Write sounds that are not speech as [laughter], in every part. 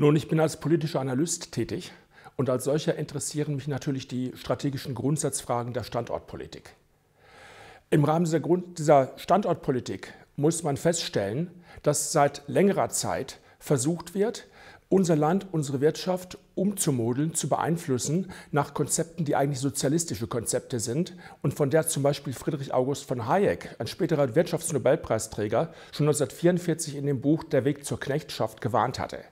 Nun, ich bin als politischer Analyst tätig und als solcher interessieren mich natürlich die strategischen Grundsatzfragen der Standortpolitik. Im Rahmen dieser, Grund dieser Standortpolitik muss man feststellen, dass seit längerer Zeit versucht wird, unser Land, unsere Wirtschaft umzumodeln, zu beeinflussen nach Konzepten, die eigentlich sozialistische Konzepte sind und von der zum Beispiel Friedrich August von Hayek, ein späterer Wirtschaftsnobelpreisträger, schon 1944 in dem Buch Der Weg zur Knechtschaft gewarnt hatte.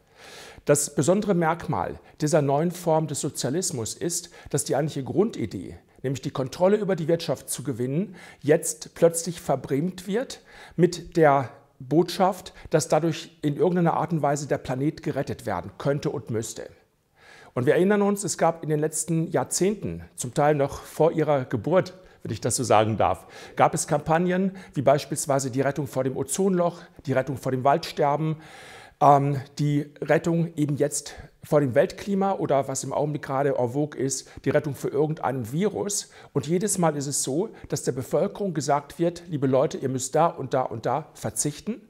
Das besondere Merkmal dieser neuen Form des Sozialismus ist, dass die eigentliche Grundidee, nämlich die Kontrolle über die Wirtschaft zu gewinnen, jetzt plötzlich verbrämt wird mit der Botschaft, dass dadurch in irgendeiner Art und Weise der Planet gerettet werden könnte und müsste. Und wir erinnern uns, es gab in den letzten Jahrzehnten, zum Teil noch vor ihrer Geburt, wenn ich das so sagen darf, gab es Kampagnen wie beispielsweise die Rettung vor dem Ozonloch, die Rettung vor dem Waldsterben, ähm, die Rettung eben jetzt vor dem Weltklima oder was im Augenblick gerade en vogue ist, die Rettung für irgendeinen Virus. Und jedes Mal ist es so, dass der Bevölkerung gesagt wird, liebe Leute, ihr müsst da und da und da verzichten.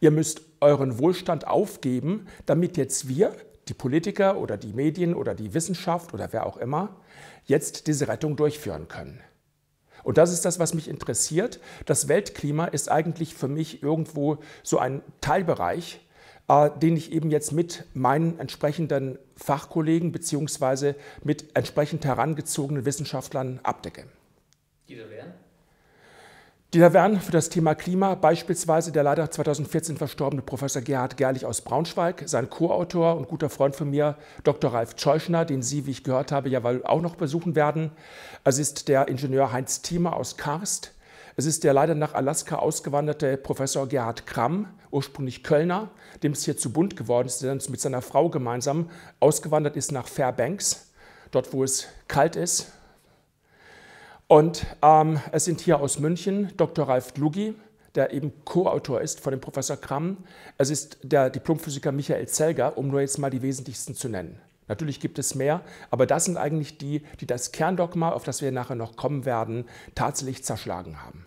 Ihr müsst euren Wohlstand aufgeben, damit jetzt wir, die Politiker oder die Medien oder die Wissenschaft oder wer auch immer, jetzt diese Rettung durchführen können. Und das ist das, was mich interessiert. Das Weltklima ist eigentlich für mich irgendwo so ein Teilbereich, den ich eben jetzt mit meinen entsprechenden Fachkollegen bzw. mit entsprechend herangezogenen Wissenschaftlern abdecke. Die da wären? Die da wären für das Thema Klima beispielsweise der leider 2014 verstorbene Professor Gerhard Gerlich aus Braunschweig, sein Co-Autor und guter Freund von mir, Dr. Ralf Tscheuschner, den Sie, wie ich gehört habe, ja auch noch besuchen werden. Es ist der Ingenieur Heinz Thiemer aus Karst. Es ist der leider nach Alaska ausgewanderte Professor Gerhard Kramm, ursprünglich Kölner, dem es hier zu bunt geworden ist, der mit seiner Frau gemeinsam ausgewandert ist nach Fairbanks, dort wo es kalt ist. Und ähm, es sind hier aus München Dr. Ralf Dlugi, der eben Co-Autor ist von dem Professor Kramm. Es ist der Diplomphysiker Michael Zelger, um nur jetzt mal die wesentlichsten zu nennen. Natürlich gibt es mehr, aber das sind eigentlich die, die das Kerndogma, auf das wir nachher noch kommen werden, tatsächlich zerschlagen haben.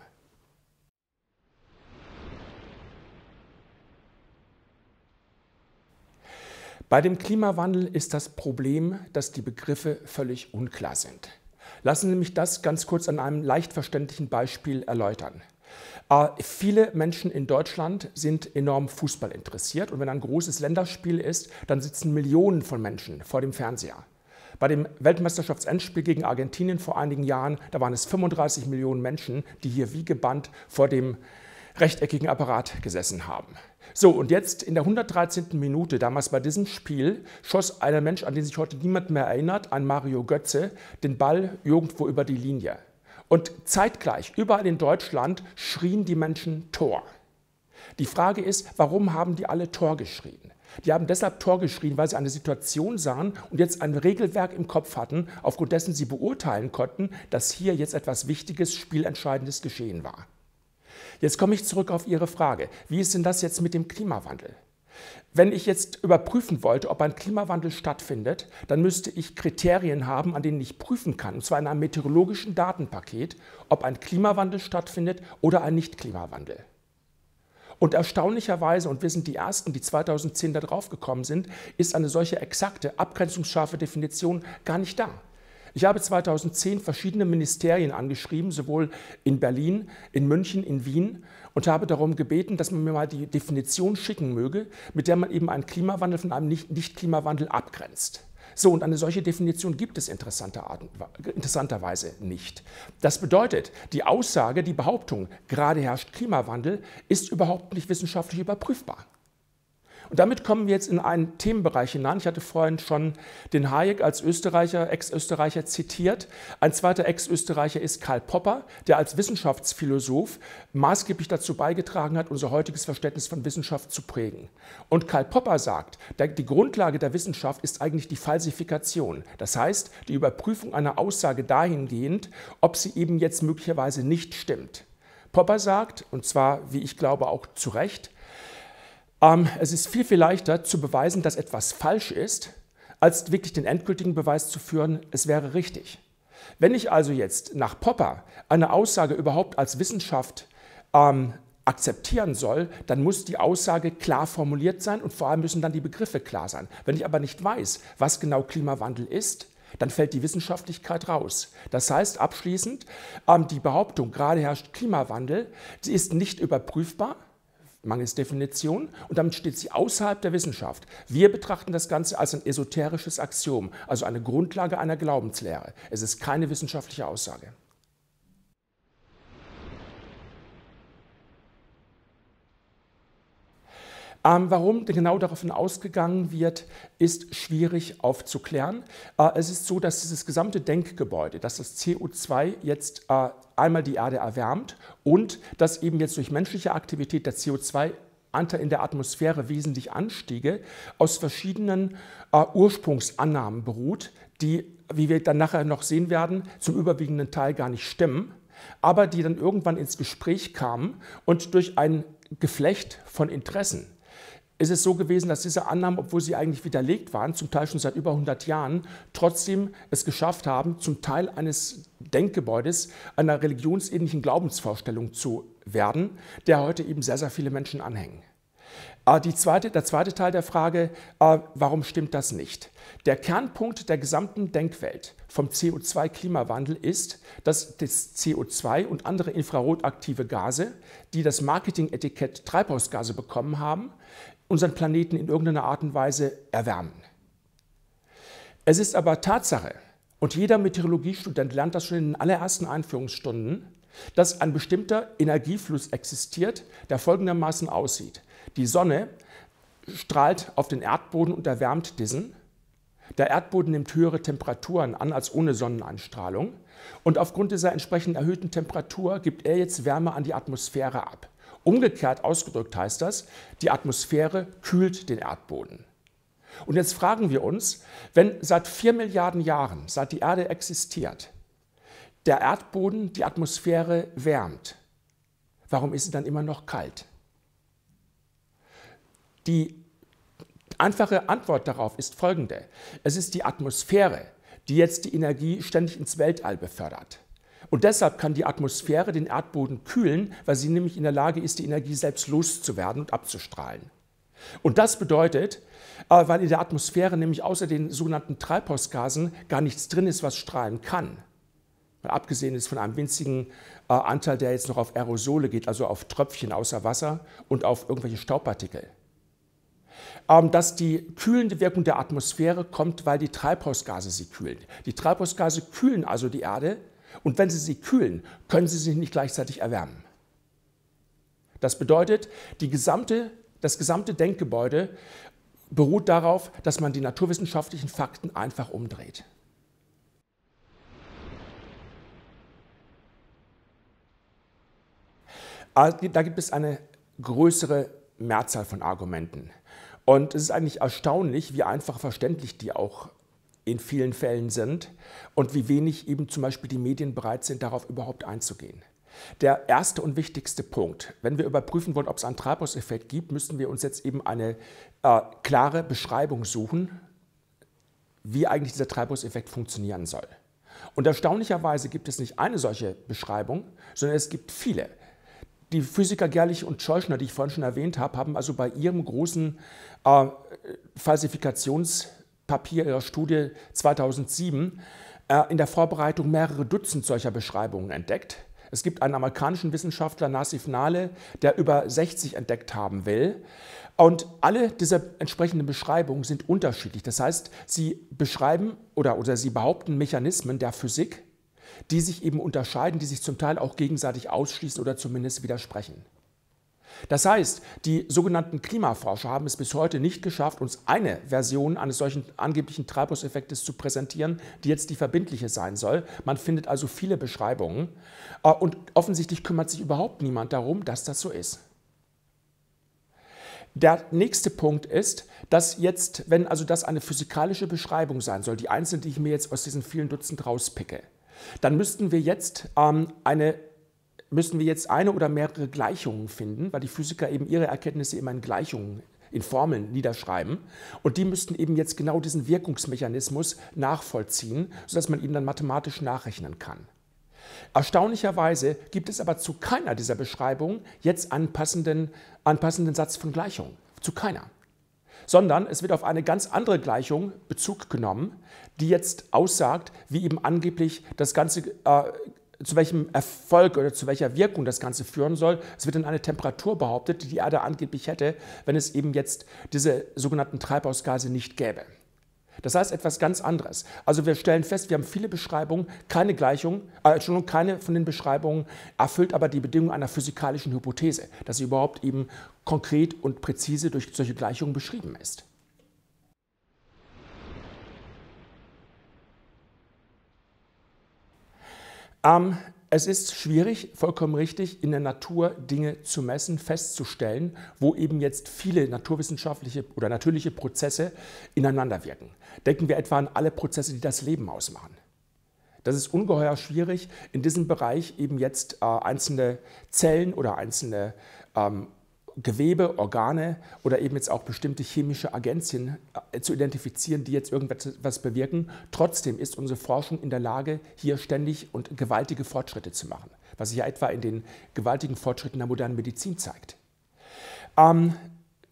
Bei dem Klimawandel ist das Problem, dass die Begriffe völlig unklar sind. Lassen Sie mich das ganz kurz an einem leicht verständlichen Beispiel erläutern. Äh, viele Menschen in Deutschland sind enorm Fußball interessiert und wenn ein großes Länderspiel ist, dann sitzen Millionen von Menschen vor dem Fernseher. Bei dem Weltmeisterschaftsendspiel gegen Argentinien vor einigen Jahren, da waren es 35 Millionen Menschen, die hier wie gebannt vor dem rechteckigen Apparat gesessen haben. So, und jetzt in der 113. Minute, damals bei diesem Spiel, schoss ein Mensch, an den sich heute niemand mehr erinnert, ein Mario Götze, den Ball irgendwo über die Linie. Und zeitgleich, überall in Deutschland, schrien die Menschen Tor. Die Frage ist, warum haben die alle Tor geschrien? Die haben deshalb Tor geschrien, weil sie eine Situation sahen und jetzt ein Regelwerk im Kopf hatten, aufgrund dessen sie beurteilen konnten, dass hier jetzt etwas Wichtiges, Spielentscheidendes geschehen war. Jetzt komme ich zurück auf Ihre Frage. Wie ist denn das jetzt mit dem Klimawandel? Wenn ich jetzt überprüfen wollte, ob ein Klimawandel stattfindet, dann müsste ich Kriterien haben, an denen ich prüfen kann, und zwar in einem meteorologischen Datenpaket, ob ein Klimawandel stattfindet oder ein Nicht-Klimawandel. Und erstaunlicherweise, und wir sind die Ersten, die 2010 da drauf gekommen sind, ist eine solche exakte, abgrenzungsscharfe Definition gar nicht da. Ich habe 2010 verschiedene Ministerien angeschrieben, sowohl in Berlin, in München, in Wien, und habe darum gebeten, dass man mir mal die Definition schicken möge, mit der man eben einen Klimawandel von einem Nicht-Klimawandel abgrenzt. So, und eine solche Definition gibt es interessanterweise nicht. Das bedeutet, die Aussage, die Behauptung, gerade herrscht Klimawandel, ist überhaupt nicht wissenschaftlich überprüfbar. Und damit kommen wir jetzt in einen Themenbereich hinein. Ich hatte vorhin schon den Hayek als Österreicher, Ex-Österreicher zitiert. Ein zweiter Ex-Österreicher ist Karl Popper, der als Wissenschaftsphilosoph maßgeblich dazu beigetragen hat, unser heutiges Verständnis von Wissenschaft zu prägen. Und Karl Popper sagt, die Grundlage der Wissenschaft ist eigentlich die Falsifikation. Das heißt, die Überprüfung einer Aussage dahingehend, ob sie eben jetzt möglicherweise nicht stimmt. Popper sagt, und zwar, wie ich glaube, auch zu Recht, ähm, es ist viel, viel leichter zu beweisen, dass etwas falsch ist, als wirklich den endgültigen Beweis zu führen, es wäre richtig. Wenn ich also jetzt nach Popper eine Aussage überhaupt als Wissenschaft ähm, akzeptieren soll, dann muss die Aussage klar formuliert sein und vor allem müssen dann die Begriffe klar sein. Wenn ich aber nicht weiß, was genau Klimawandel ist, dann fällt die Wissenschaftlichkeit raus. Das heißt abschließend, ähm, die Behauptung, gerade herrscht Klimawandel, sie ist nicht überprüfbar, mangels Definition, und damit steht sie außerhalb der Wissenschaft. Wir betrachten das Ganze als ein esoterisches Axiom, also eine Grundlage einer Glaubenslehre. Es ist keine wissenschaftliche Aussage. Warum genau davon ausgegangen wird, ist schwierig aufzuklären. Äh, es ist so, dass dieses gesamte Denkgebäude, dass das CO2 jetzt äh, einmal die Erde erwärmt und dass eben jetzt durch menschliche Aktivität der CO2 Anteil in der Atmosphäre wesentlich anstiege, aus verschiedenen äh, Ursprungsannahmen beruht, die, wie wir dann nachher noch sehen werden, zum überwiegenden Teil gar nicht stimmen, aber die dann irgendwann ins Gespräch kamen und durch ein Geflecht von Interessen ist es so gewesen, dass diese Annahmen, obwohl sie eigentlich widerlegt waren, zum Teil schon seit über 100 Jahren, trotzdem es geschafft haben, zum Teil eines Denkgebäudes einer religionsähnlichen Glaubensvorstellung zu werden, der heute eben sehr, sehr viele Menschen anhängen. Äh, zweite, der zweite Teil der Frage, äh, warum stimmt das nicht? Der Kernpunkt der gesamten Denkwelt vom CO2-Klimawandel ist, dass das CO2 und andere infrarotaktive Gase, die das Marketing-Etikett Treibhausgase bekommen haben, unseren Planeten in irgendeiner Art und Weise erwärmen. Es ist aber Tatsache, und jeder Meteorologiestudent lernt das schon in den allerersten Einführungsstunden, dass ein bestimmter Energiefluss existiert, der folgendermaßen aussieht. Die Sonne strahlt auf den Erdboden und erwärmt diesen. Der Erdboden nimmt höhere Temperaturen an als ohne Sonneneinstrahlung. Und aufgrund dieser entsprechend erhöhten Temperatur gibt er jetzt Wärme an die Atmosphäre ab. Umgekehrt ausgedrückt heißt das, die Atmosphäre kühlt den Erdboden. Und jetzt fragen wir uns, wenn seit vier Milliarden Jahren, seit die Erde existiert, der Erdboden die Atmosphäre wärmt, warum ist sie dann immer noch kalt? Die einfache Antwort darauf ist folgende. Es ist die Atmosphäre, die jetzt die Energie ständig ins Weltall befördert. Und deshalb kann die Atmosphäre den Erdboden kühlen, weil sie nämlich in der Lage ist, die Energie selbst loszuwerden und abzustrahlen. Und das bedeutet, äh, weil in der Atmosphäre nämlich außer den sogenannten Treibhausgasen gar nichts drin ist, was strahlen kann. Mal abgesehen ist von einem winzigen äh, Anteil, der jetzt noch auf Aerosole geht, also auf Tröpfchen außer Wasser und auf irgendwelche Staubpartikel. Ähm, dass die kühlende Wirkung der Atmosphäre kommt, weil die Treibhausgase sie kühlen. Die Treibhausgase kühlen also die Erde und wenn Sie sie kühlen, können Sie sie nicht gleichzeitig erwärmen. Das bedeutet, gesamte, das gesamte Denkgebäude beruht darauf, dass man die naturwissenschaftlichen Fakten einfach umdreht. Da gibt es eine größere Mehrzahl von Argumenten. Und es ist eigentlich erstaunlich, wie einfach verständlich die auch in vielen Fällen sind und wie wenig eben zum Beispiel die Medien bereit sind, darauf überhaupt einzugehen. Der erste und wichtigste Punkt, wenn wir überprüfen wollen, ob es einen Treibhauseffekt gibt, müssen wir uns jetzt eben eine äh, klare Beschreibung suchen, wie eigentlich dieser Treibhauseffekt funktionieren soll. Und erstaunlicherweise gibt es nicht eine solche Beschreibung, sondern es gibt viele. Die Physiker Gerlich und Scheuschner, die ich vorhin schon erwähnt habe, haben also bei ihrem großen äh, Falsifikations- Papier ihrer Studie 2007 äh, in der Vorbereitung mehrere Dutzend solcher Beschreibungen entdeckt. Es gibt einen amerikanischen Wissenschaftler, Nassif Nale, der über 60 entdeckt haben will. Und alle diese entsprechenden Beschreibungen sind unterschiedlich. Das heißt, sie beschreiben oder, oder sie behaupten Mechanismen der Physik, die sich eben unterscheiden, die sich zum Teil auch gegenseitig ausschließen oder zumindest widersprechen. Das heißt, die sogenannten Klimaforscher haben es bis heute nicht geschafft, uns eine Version eines solchen angeblichen Treibhauseffektes zu präsentieren, die jetzt die verbindliche sein soll. Man findet also viele Beschreibungen äh, und offensichtlich kümmert sich überhaupt niemand darum, dass das so ist. Der nächste Punkt ist, dass jetzt, wenn also das eine physikalische Beschreibung sein soll, die einzelne, die ich mir jetzt aus diesen vielen Dutzend rauspicke, dann müssten wir jetzt ähm, eine müssen wir jetzt eine oder mehrere Gleichungen finden, weil die Physiker eben ihre Erkenntnisse immer in Gleichungen in Formeln niederschreiben. Und die müssten eben jetzt genau diesen Wirkungsmechanismus nachvollziehen, sodass man ihn dann mathematisch nachrechnen kann. Erstaunlicherweise gibt es aber zu keiner dieser Beschreibungen jetzt einen passenden, einen passenden Satz von Gleichung. Zu keiner. Sondern es wird auf eine ganz andere Gleichung Bezug genommen, die jetzt aussagt, wie eben angeblich das Ganze äh, zu welchem Erfolg oder zu welcher Wirkung das Ganze führen soll. Es wird dann eine Temperatur behauptet, die die Erde angeblich hätte, wenn es eben jetzt diese sogenannten Treibhausgase nicht gäbe. Das heißt etwas ganz anderes. Also wir stellen fest, wir haben viele Beschreibungen, keine Gleichung, äh, keine von den Beschreibungen erfüllt aber die Bedingungen einer physikalischen Hypothese, dass sie überhaupt eben konkret und präzise durch solche Gleichungen beschrieben ist. Ähm, es ist schwierig, vollkommen richtig, in der Natur Dinge zu messen, festzustellen, wo eben jetzt viele naturwissenschaftliche oder natürliche Prozesse ineinander wirken. Denken wir etwa an alle Prozesse, die das Leben ausmachen. Das ist ungeheuer schwierig, in diesem Bereich eben jetzt äh, einzelne Zellen oder einzelne ähm, Gewebe, Organe oder eben jetzt auch bestimmte chemische Agenzien äh, zu identifizieren, die jetzt irgendwas bewirken. Trotzdem ist unsere Forschung in der Lage, hier ständig und gewaltige Fortschritte zu machen, was sich ja etwa in den gewaltigen Fortschritten der modernen Medizin zeigt. Ähm,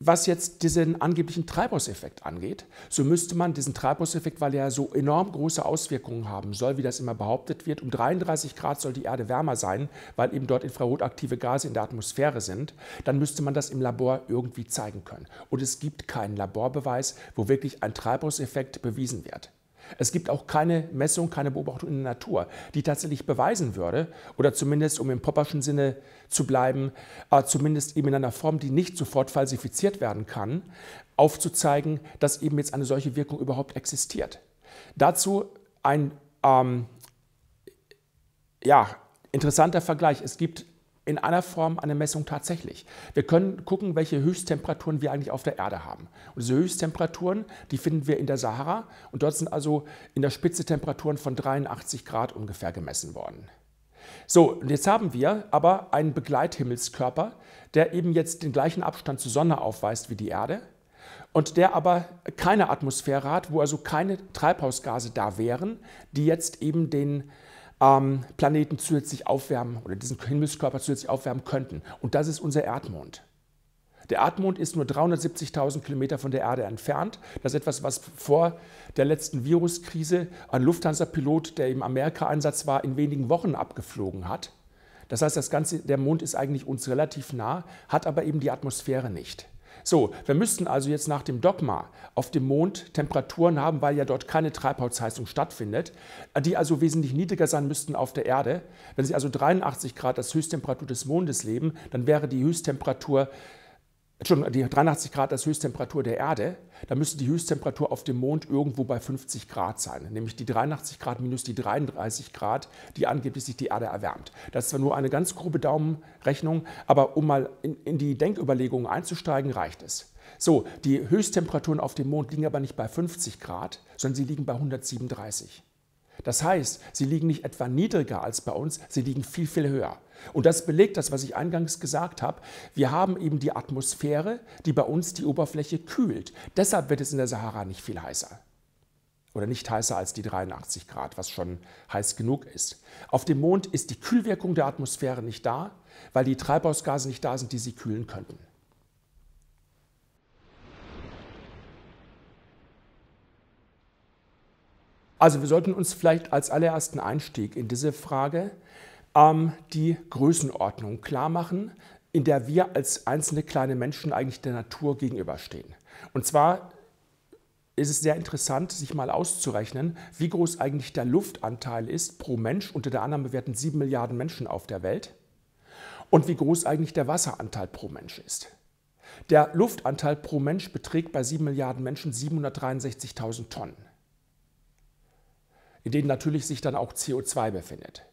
was jetzt diesen angeblichen Treibhauseffekt angeht, so müsste man diesen Treibhauseffekt, weil er so enorm große Auswirkungen haben soll, wie das immer behauptet wird, um 33 Grad soll die Erde wärmer sein, weil eben dort infrarotaktive Gase in der Atmosphäre sind, dann müsste man das im Labor irgendwie zeigen können. Und es gibt keinen Laborbeweis, wo wirklich ein Treibhauseffekt bewiesen wird. Es gibt auch keine Messung, keine Beobachtung in der Natur, die tatsächlich beweisen würde, oder zumindest, um im Popperschen Sinne zu bleiben, äh, zumindest eben in einer Form, die nicht sofort falsifiziert werden kann, aufzuzeigen, dass eben jetzt eine solche Wirkung überhaupt existiert. Dazu ein ähm, ja, interessanter Vergleich. Es gibt in einer Form eine Messung tatsächlich. Wir können gucken, welche Höchsttemperaturen wir eigentlich auf der Erde haben. Und diese Höchsttemperaturen, die finden wir in der Sahara und dort sind also in der Spitze Temperaturen von 83 Grad ungefähr gemessen worden. So, und jetzt haben wir aber einen Begleithimmelskörper, der eben jetzt den gleichen Abstand zur Sonne aufweist wie die Erde und der aber keine Atmosphäre hat, wo also keine Treibhausgase da wären, die jetzt eben den ähm, Planeten zusätzlich aufwärmen oder diesen Himmelskörper zusätzlich aufwärmen könnten. Und das ist unser Erdmond. Der Erdmond ist nur 370.000 Kilometer von der Erde entfernt. Das ist etwas, was vor der letzten Viruskrise ein Lufthansa-Pilot, der im Amerika-Einsatz war, in wenigen Wochen abgeflogen hat. Das heißt, das Ganze, der Mond ist eigentlich uns relativ nah, hat aber eben die Atmosphäre nicht. So, wir müssten also jetzt nach dem Dogma auf dem Mond Temperaturen haben, weil ja dort keine Treibhausheizung stattfindet, die also wesentlich niedriger sein müssten auf der Erde. Wenn Sie also 83 Grad als Höchsttemperatur des Mondes leben, dann wäre die Höchsttemperatur Entschuldigung, die 83 Grad als Höchsttemperatur der Erde, da müsste die Höchsttemperatur auf dem Mond irgendwo bei 50 Grad sein, nämlich die 83 Grad minus die 33 Grad, die angeblich sich die Erde erwärmt. Das ist zwar nur eine ganz grobe Daumenrechnung, aber um mal in, in die Denküberlegungen einzusteigen, reicht es. So, die Höchsttemperaturen auf dem Mond liegen aber nicht bei 50 Grad, sondern sie liegen bei 137. Das heißt, sie liegen nicht etwa niedriger als bei uns, sie liegen viel, viel höher. Und das belegt das, was ich eingangs gesagt habe. Wir haben eben die Atmosphäre, die bei uns die Oberfläche kühlt. Deshalb wird es in der Sahara nicht viel heißer. Oder nicht heißer als die 83 Grad, was schon heiß genug ist. Auf dem Mond ist die Kühlwirkung der Atmosphäre nicht da, weil die Treibhausgase nicht da sind, die sie kühlen könnten. Also wir sollten uns vielleicht als allerersten Einstieg in diese Frage ähm, die Größenordnung klar machen, in der wir als einzelne kleine Menschen eigentlich der Natur gegenüberstehen. Und zwar ist es sehr interessant, sich mal auszurechnen, wie groß eigentlich der Luftanteil ist pro Mensch. Unter der Annahme werden 7 Milliarden Menschen auf der Welt. Und wie groß eigentlich der Wasseranteil pro Mensch ist. Der Luftanteil pro Mensch beträgt bei 7 Milliarden Menschen 763.000 Tonnen, in denen natürlich sich dann auch CO2 befindet.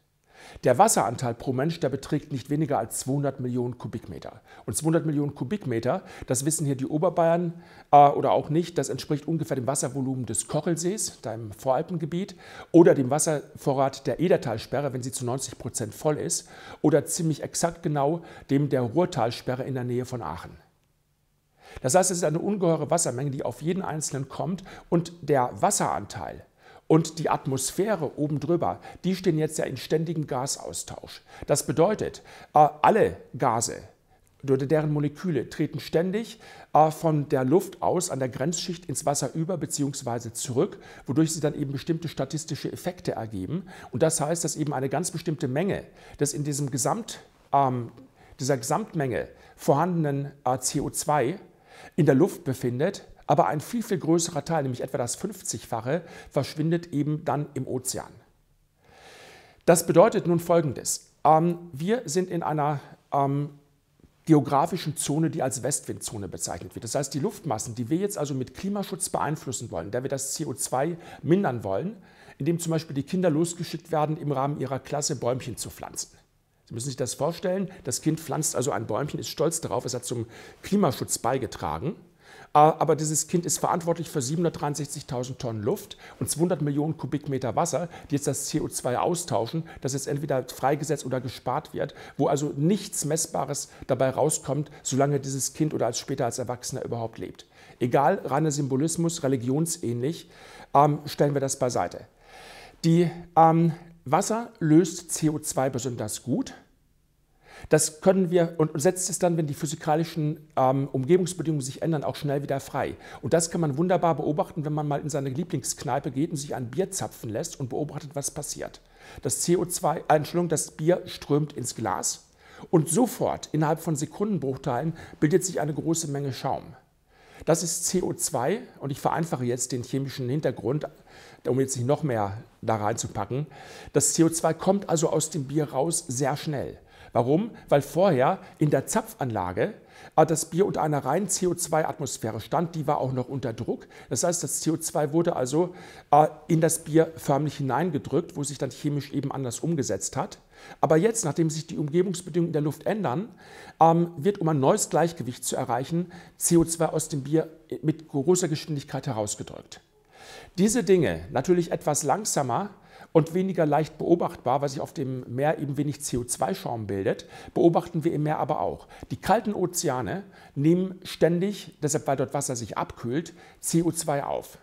Der Wasseranteil pro Mensch, der beträgt nicht weniger als 200 Millionen Kubikmeter. Und 200 Millionen Kubikmeter, das wissen hier die Oberbayern äh, oder auch nicht, das entspricht ungefähr dem Wasservolumen des Kochelsees, da im Voralpengebiet, oder dem Wasservorrat der Edertalsperre, wenn sie zu 90 Prozent voll ist, oder ziemlich exakt genau dem der Ruhrtalsperre in der Nähe von Aachen. Das heißt, es ist eine ungeheure Wassermenge, die auf jeden Einzelnen kommt und der Wasseranteil und die Atmosphäre oben drüber, die stehen jetzt ja in ständigem Gasaustausch. Das bedeutet, äh, alle Gase, deren Moleküle treten ständig äh, von der Luft aus an der Grenzschicht ins Wasser über bzw. zurück, wodurch sie dann eben bestimmte statistische Effekte ergeben. Und das heißt, dass eben eine ganz bestimmte Menge des in diesem Gesamt, ähm, dieser Gesamtmenge vorhandenen äh, CO2 in der Luft befindet, aber ein viel, viel größerer Teil, nämlich etwa das 50-fache, verschwindet eben dann im Ozean. Das bedeutet nun Folgendes. Ähm, wir sind in einer ähm, geografischen Zone, die als Westwindzone bezeichnet wird. Das heißt, die Luftmassen, die wir jetzt also mit Klimaschutz beeinflussen wollen, da wir das CO2 mindern wollen, indem zum Beispiel die Kinder losgeschickt werden, im Rahmen ihrer Klasse Bäumchen zu pflanzen. Sie müssen sich das vorstellen, das Kind pflanzt also ein Bäumchen, ist stolz darauf, es hat zum Klimaschutz beigetragen. Äh, aber dieses Kind ist verantwortlich für 763.000 Tonnen Luft und 200 Millionen Kubikmeter Wasser, die jetzt das CO2 austauschen, das jetzt entweder freigesetzt oder gespart wird, wo also nichts Messbares dabei rauskommt, solange dieses Kind oder als später als Erwachsener überhaupt lebt. Egal, reiner Symbolismus, religionsähnlich, ähm, stellen wir das beiseite. Die ähm, Wasser löst CO2 besonders gut. Das können wir und setzt es dann, wenn die physikalischen ähm, Umgebungsbedingungen sich ändern, auch schnell wieder frei. Und das kann man wunderbar beobachten, wenn man mal in seine Lieblingskneipe geht und sich ein Bier zapfen lässt und beobachtet, was passiert. Das CO2, äh, Entschuldigung, das Bier strömt ins Glas und sofort innerhalb von Sekundenbruchteilen bildet sich eine große Menge Schaum. Das ist CO2 und ich vereinfache jetzt den chemischen Hintergrund, um jetzt nicht noch mehr da reinzupacken. Das CO2 kommt also aus dem Bier raus sehr schnell. Warum? Weil vorher in der Zapfanlage äh, das Bier unter einer reinen CO2-Atmosphäre stand, die war auch noch unter Druck. Das heißt, das CO2 wurde also äh, in das Bier förmlich hineingedrückt, wo sich dann chemisch eben anders umgesetzt hat. Aber jetzt, nachdem sich die Umgebungsbedingungen in der Luft ändern, ähm, wird, um ein neues Gleichgewicht zu erreichen, CO2 aus dem Bier mit großer Geschwindigkeit herausgedrückt. Diese Dinge natürlich etwas langsamer und weniger leicht beobachtbar, weil sich auf dem Meer eben wenig CO2-Schaum bildet, beobachten wir im Meer aber auch. Die kalten Ozeane nehmen ständig, deshalb weil dort Wasser sich abkühlt, CO2 auf.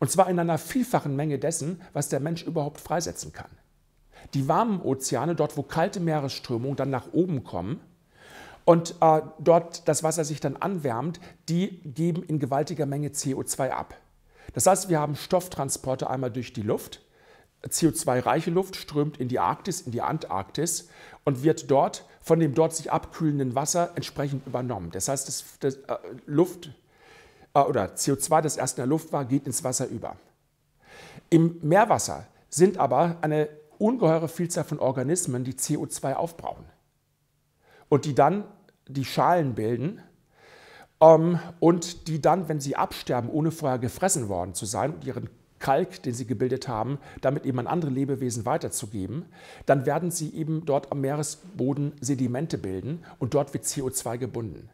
Und zwar in einer vielfachen Menge dessen, was der Mensch überhaupt freisetzen kann. Die warmen Ozeane, dort wo kalte Meeresströmungen dann nach oben kommen, und äh, dort das Wasser sich dann anwärmt, die geben in gewaltiger Menge CO2 ab. Das heißt, wir haben Stofftransporte einmal durch die Luft, CO2-reiche Luft strömt in die Arktis, in die Antarktis und wird dort von dem dort sich abkühlenden Wasser entsprechend übernommen. Das heißt, das, das äh, Luft äh, oder CO2, das erst in der Luft war, geht ins Wasser über. Im Meerwasser sind aber eine ungeheure Vielzahl von Organismen, die CO2 aufbrauchen und die dann die Schalen bilden ähm, und die dann, wenn sie absterben, ohne vorher gefressen worden zu sein und ihren Kalk, den sie gebildet haben, damit eben an andere Lebewesen weiterzugeben, dann werden sie eben dort am Meeresboden Sedimente bilden und dort wird CO2 gebunden.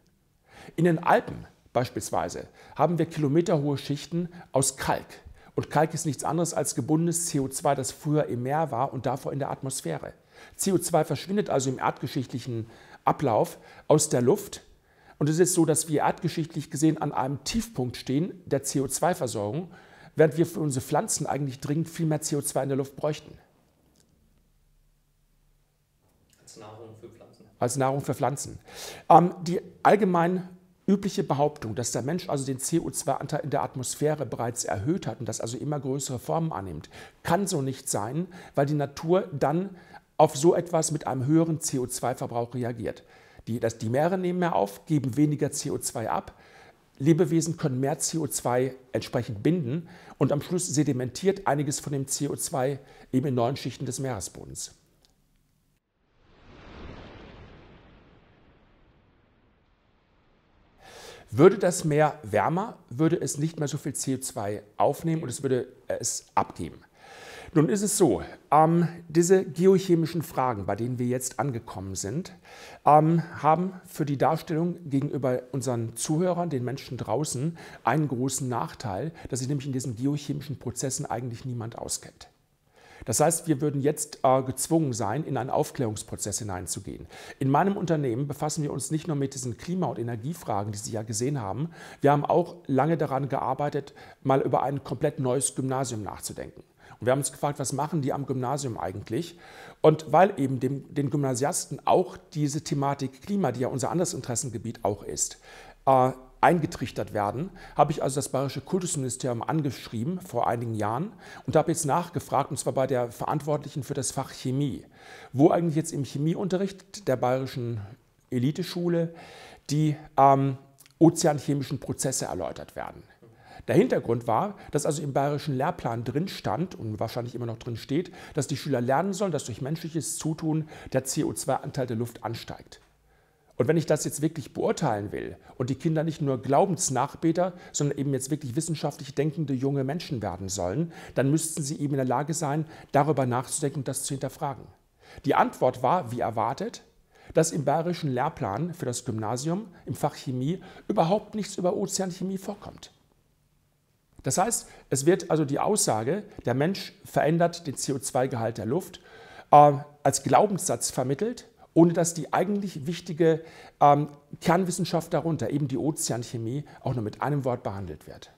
In den Alpen beispielsweise haben wir kilometerhohe Schichten aus Kalk. Und Kalk ist nichts anderes als gebundenes CO2, das früher im Meer war und davor in der Atmosphäre. CO2 verschwindet also im erdgeschichtlichen Ablauf aus der Luft. Und es ist so, dass wir erdgeschichtlich gesehen an einem Tiefpunkt stehen der CO2-Versorgung während wir für unsere Pflanzen eigentlich dringend viel mehr CO2 in der Luft bräuchten. Als Nahrung für Pflanzen. Als Nahrung für Pflanzen. Ähm, die allgemein übliche Behauptung, dass der Mensch also den CO2-Anteil in der Atmosphäre bereits erhöht hat und das also immer größere Formen annimmt, kann so nicht sein, weil die Natur dann auf so etwas mit einem höheren CO2-Verbrauch reagiert. Die, das, die Meere nehmen mehr auf, geben weniger CO2 ab, Lebewesen können mehr CO2 entsprechend binden und am Schluss sedimentiert einiges von dem CO2 eben in neuen Schichten des Meeresbodens. Würde das Meer wärmer, würde es nicht mehr so viel CO2 aufnehmen und es würde es abgeben. Nun ist es so, ähm, diese geochemischen Fragen, bei denen wir jetzt angekommen sind, ähm, haben für die Darstellung gegenüber unseren Zuhörern, den Menschen draußen, einen großen Nachteil, dass sich nämlich in diesen geochemischen Prozessen eigentlich niemand auskennt. Das heißt, wir würden jetzt äh, gezwungen sein, in einen Aufklärungsprozess hineinzugehen. In meinem Unternehmen befassen wir uns nicht nur mit diesen Klima- und Energiefragen, die Sie ja gesehen haben. Wir haben auch lange daran gearbeitet, mal über ein komplett neues Gymnasium nachzudenken. Wir haben uns gefragt, was machen die am Gymnasium eigentlich? Und weil eben dem, den Gymnasiasten auch diese Thematik Klima, die ja unser anderes Interessengebiet auch ist, äh, eingetrichtert werden, habe ich also das Bayerische Kultusministerium angeschrieben vor einigen Jahren und habe jetzt nachgefragt, und zwar bei der Verantwortlichen für das Fach Chemie, wo eigentlich jetzt im Chemieunterricht der Bayerischen Eliteschule die ähm, ozeanchemischen Prozesse erläutert werden. Der Hintergrund war, dass also im bayerischen Lehrplan drin stand und wahrscheinlich immer noch drin steht, dass die Schüler lernen sollen, dass durch menschliches Zutun der CO2-Anteil der Luft ansteigt. Und wenn ich das jetzt wirklich beurteilen will und die Kinder nicht nur Glaubensnachbeter, sondern eben jetzt wirklich wissenschaftlich denkende junge Menschen werden sollen, dann müssten sie eben in der Lage sein, darüber nachzudenken und das zu hinterfragen. Die Antwort war, wie erwartet, dass im bayerischen Lehrplan für das Gymnasium im Fach Chemie überhaupt nichts über Ozeanchemie vorkommt. Das heißt, es wird also die Aussage, der Mensch verändert den CO2-Gehalt der Luft, äh, als Glaubenssatz vermittelt ohne dass die eigentlich wichtige ähm, Kernwissenschaft darunter, eben die Ozeanchemie, auch nur mit einem Wort behandelt wird.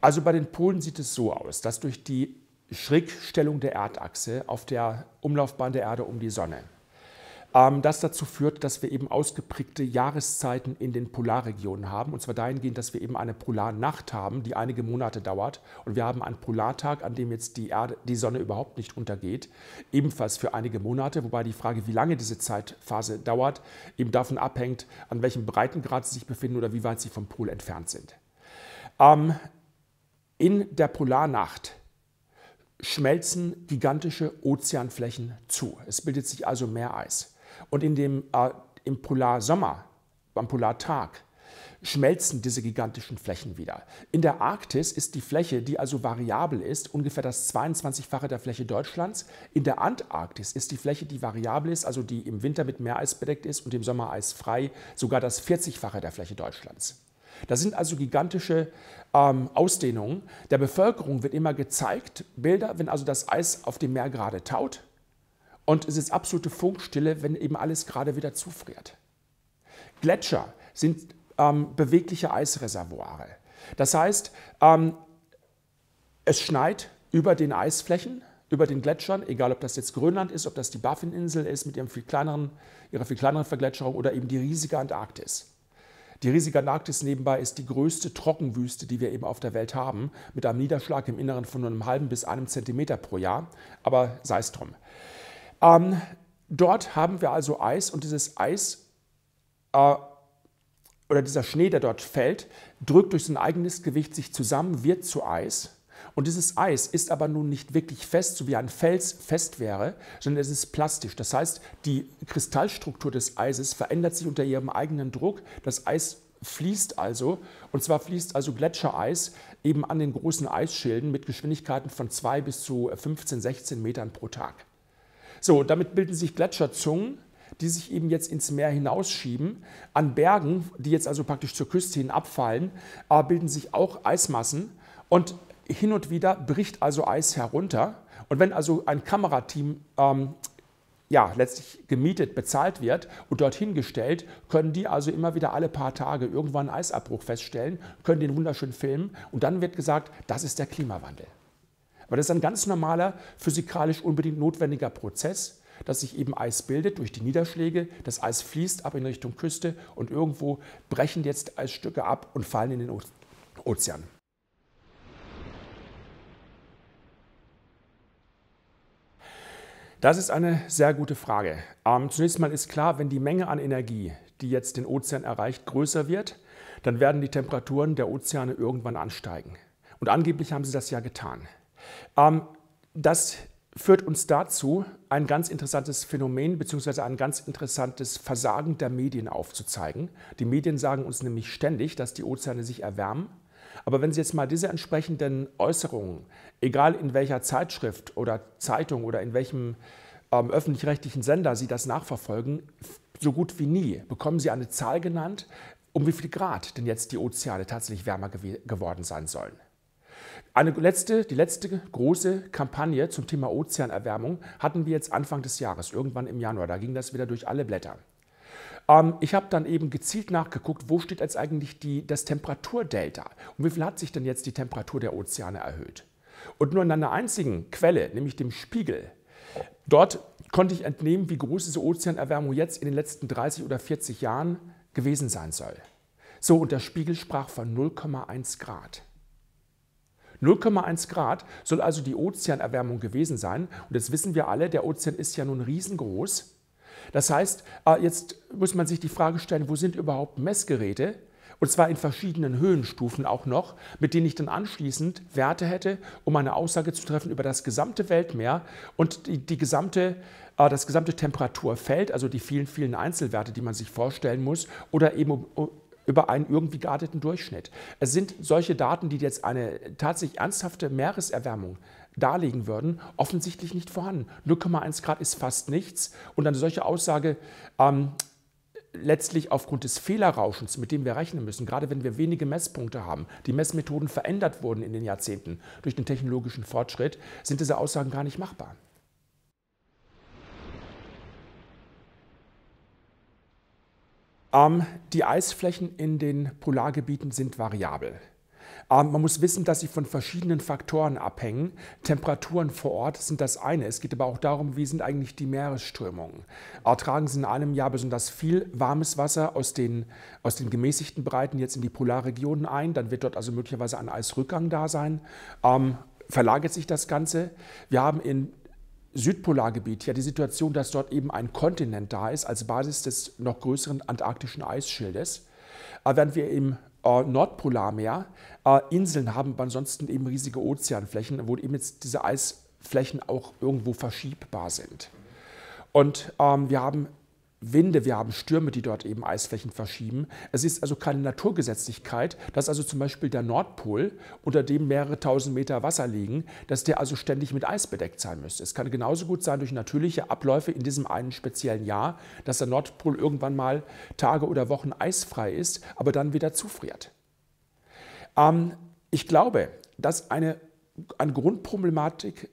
Also bei den Polen sieht es so aus, dass durch die Schrägstellung der Erdachse auf der Umlaufbahn der Erde um die Sonne das dazu führt, dass wir eben ausgeprägte Jahreszeiten in den Polarregionen haben. Und zwar dahingehend, dass wir eben eine Polarnacht haben, die einige Monate dauert. Und wir haben einen Polartag, an dem jetzt die, Erde, die Sonne überhaupt nicht untergeht, ebenfalls für einige Monate. Wobei die Frage, wie lange diese Zeitphase dauert, eben davon abhängt, an welchem Breitengrad sie sich befinden oder wie weit sie vom Pol entfernt sind. Ähm, in der Polarnacht schmelzen gigantische Ozeanflächen zu. Es bildet sich also Meereis. Und in dem, äh, im Polarsommer, am Polartag, schmelzen diese gigantischen Flächen wieder. In der Arktis ist die Fläche, die also variabel ist, ungefähr das 22-fache der Fläche Deutschlands. In der Antarktis ist die Fläche, die variabel ist, also die im Winter mit Meereis bedeckt ist und im Sommer eisfrei, sogar das 40-fache der Fläche Deutschlands. Das sind also gigantische ähm, Ausdehnungen. Der Bevölkerung wird immer gezeigt, Bilder, wenn also das Eis auf dem Meer gerade taut und es ist absolute Funkstille, wenn eben alles gerade wieder zufriert. Gletscher sind ähm, bewegliche Eisreservoire. Das heißt, ähm, es schneit über den Eisflächen, über den Gletschern, egal ob das jetzt Grönland ist, ob das die Baffininsel ist mit ihrem viel kleineren, ihrer viel kleineren Vergletscherung oder eben die riesige Antarktis. Die riesige Antarktis nebenbei ist die größte Trockenwüste, die wir eben auf der Welt haben, mit einem Niederschlag im Inneren von nur einem halben bis einem Zentimeter pro Jahr, aber sei es drum. Ähm, dort haben wir also Eis und dieses Eis äh, oder dieser Schnee, der dort fällt, drückt durch sein eigenes Gewicht sich zusammen, wird zu Eis. Und dieses Eis ist aber nun nicht wirklich fest, so wie ein Fels fest wäre, sondern es ist plastisch. Das heißt, die Kristallstruktur des Eises verändert sich unter ihrem eigenen Druck. Das Eis fließt also, und zwar fließt also Gletschereis eben an den großen Eisschilden mit Geschwindigkeiten von 2 bis zu 15, 16 Metern pro Tag. So, damit bilden sich Gletscherzungen, die sich eben jetzt ins Meer hinausschieben. An Bergen, die jetzt also praktisch zur Küste hin abfallen, bilden sich auch Eismassen. Und hin und wieder bricht also Eis herunter. Und wenn also ein Kamerateam ähm, ja, letztlich gemietet, bezahlt wird und dorthin gestellt, können die also immer wieder alle paar Tage irgendwann einen Eisabbruch feststellen, können den wunderschön filmen und dann wird gesagt, das ist der Klimawandel. Aber das ist ein ganz normaler, physikalisch unbedingt notwendiger Prozess, dass sich eben Eis bildet durch die Niederschläge. Das Eis fließt ab in Richtung Küste und irgendwo brechen jetzt Eisstücke ab und fallen in den Ozean. Das ist eine sehr gute Frage. Ähm, zunächst mal ist klar, wenn die Menge an Energie, die jetzt den Ozean erreicht, größer wird, dann werden die Temperaturen der Ozeane irgendwann ansteigen. Und angeblich haben sie das ja getan. Ähm, das führt uns dazu, ein ganz interessantes Phänomen bzw. ein ganz interessantes Versagen der Medien aufzuzeigen. Die Medien sagen uns nämlich ständig, dass die Ozeane sich erwärmen aber wenn Sie jetzt mal diese entsprechenden Äußerungen, egal in welcher Zeitschrift oder Zeitung oder in welchem ähm, öffentlich-rechtlichen Sender Sie das nachverfolgen, so gut wie nie bekommen Sie eine Zahl genannt, um wie viel Grad denn jetzt die Ozeane tatsächlich wärmer gew geworden sein sollen. Eine letzte, die letzte große Kampagne zum Thema Ozeanerwärmung hatten wir jetzt Anfang des Jahres, irgendwann im Januar. Da ging das wieder durch alle Blätter. Ähm, ich habe dann eben gezielt nachgeguckt, wo steht jetzt eigentlich die, das Temperaturdelta und wie viel hat sich denn jetzt die Temperatur der Ozeane erhöht. Und nur in einer einzigen Quelle, nämlich dem Spiegel, dort konnte ich entnehmen, wie groß diese Ozeanerwärmung jetzt in den letzten 30 oder 40 Jahren gewesen sein soll. So, und der Spiegel sprach von 0,1 Grad. 0,1 Grad soll also die Ozeanerwärmung gewesen sein. Und jetzt wissen wir alle, der Ozean ist ja nun riesengroß. Das heißt, äh, jetzt muss man sich die Frage stellen, wo sind überhaupt Messgeräte? Und zwar in verschiedenen Höhenstufen auch noch, mit denen ich dann anschließend Werte hätte, um eine Aussage zu treffen über das gesamte Weltmeer und die, die gesamte, äh, das gesamte Temperaturfeld, also die vielen, vielen Einzelwerte, die man sich vorstellen muss, oder eben über einen irgendwie gearteten Durchschnitt. Es sind solche Daten, die jetzt eine tatsächlich ernsthafte Meereserwärmung darlegen würden, offensichtlich nicht vorhanden. 0,1 Grad ist fast nichts und eine solche Aussage ähm, letztlich aufgrund des Fehlerrauschens, mit dem wir rechnen müssen, gerade wenn wir wenige Messpunkte haben, die Messmethoden verändert wurden in den Jahrzehnten durch den technologischen Fortschritt, sind diese Aussagen gar nicht machbar. Die Eisflächen in den Polargebieten sind variabel. Ähm, man muss wissen, dass sie von verschiedenen Faktoren abhängen. Temperaturen vor Ort sind das eine. Es geht aber auch darum, wie sind eigentlich die Meeresströmungen. Ertragen sie in einem Jahr besonders viel warmes Wasser aus den, aus den gemäßigten Breiten jetzt in die Polarregionen ein. Dann wird dort also möglicherweise ein Eisrückgang da sein. Ähm, verlagert sich das Ganze. Wir haben in Südpolargebiet ja die Situation, dass dort eben ein Kontinent da ist als Basis des noch größeren antarktischen Eisschildes. Aber während wir im äh, Nordpolarmeer äh, Inseln haben, aber ansonsten eben riesige Ozeanflächen, wo eben jetzt diese Eisflächen auch irgendwo verschiebbar sind. Und ähm, wir haben Winde, wir haben Stürme, die dort eben Eisflächen verschieben. Es ist also keine Naturgesetzlichkeit, dass also zum Beispiel der Nordpol, unter dem mehrere tausend Meter Wasser liegen, dass der also ständig mit Eis bedeckt sein müsste. Es kann genauso gut sein durch natürliche Abläufe in diesem einen speziellen Jahr, dass der Nordpol irgendwann mal Tage oder Wochen eisfrei ist, aber dann wieder zufriert. Ähm, ich glaube, dass eine, eine Grundproblematik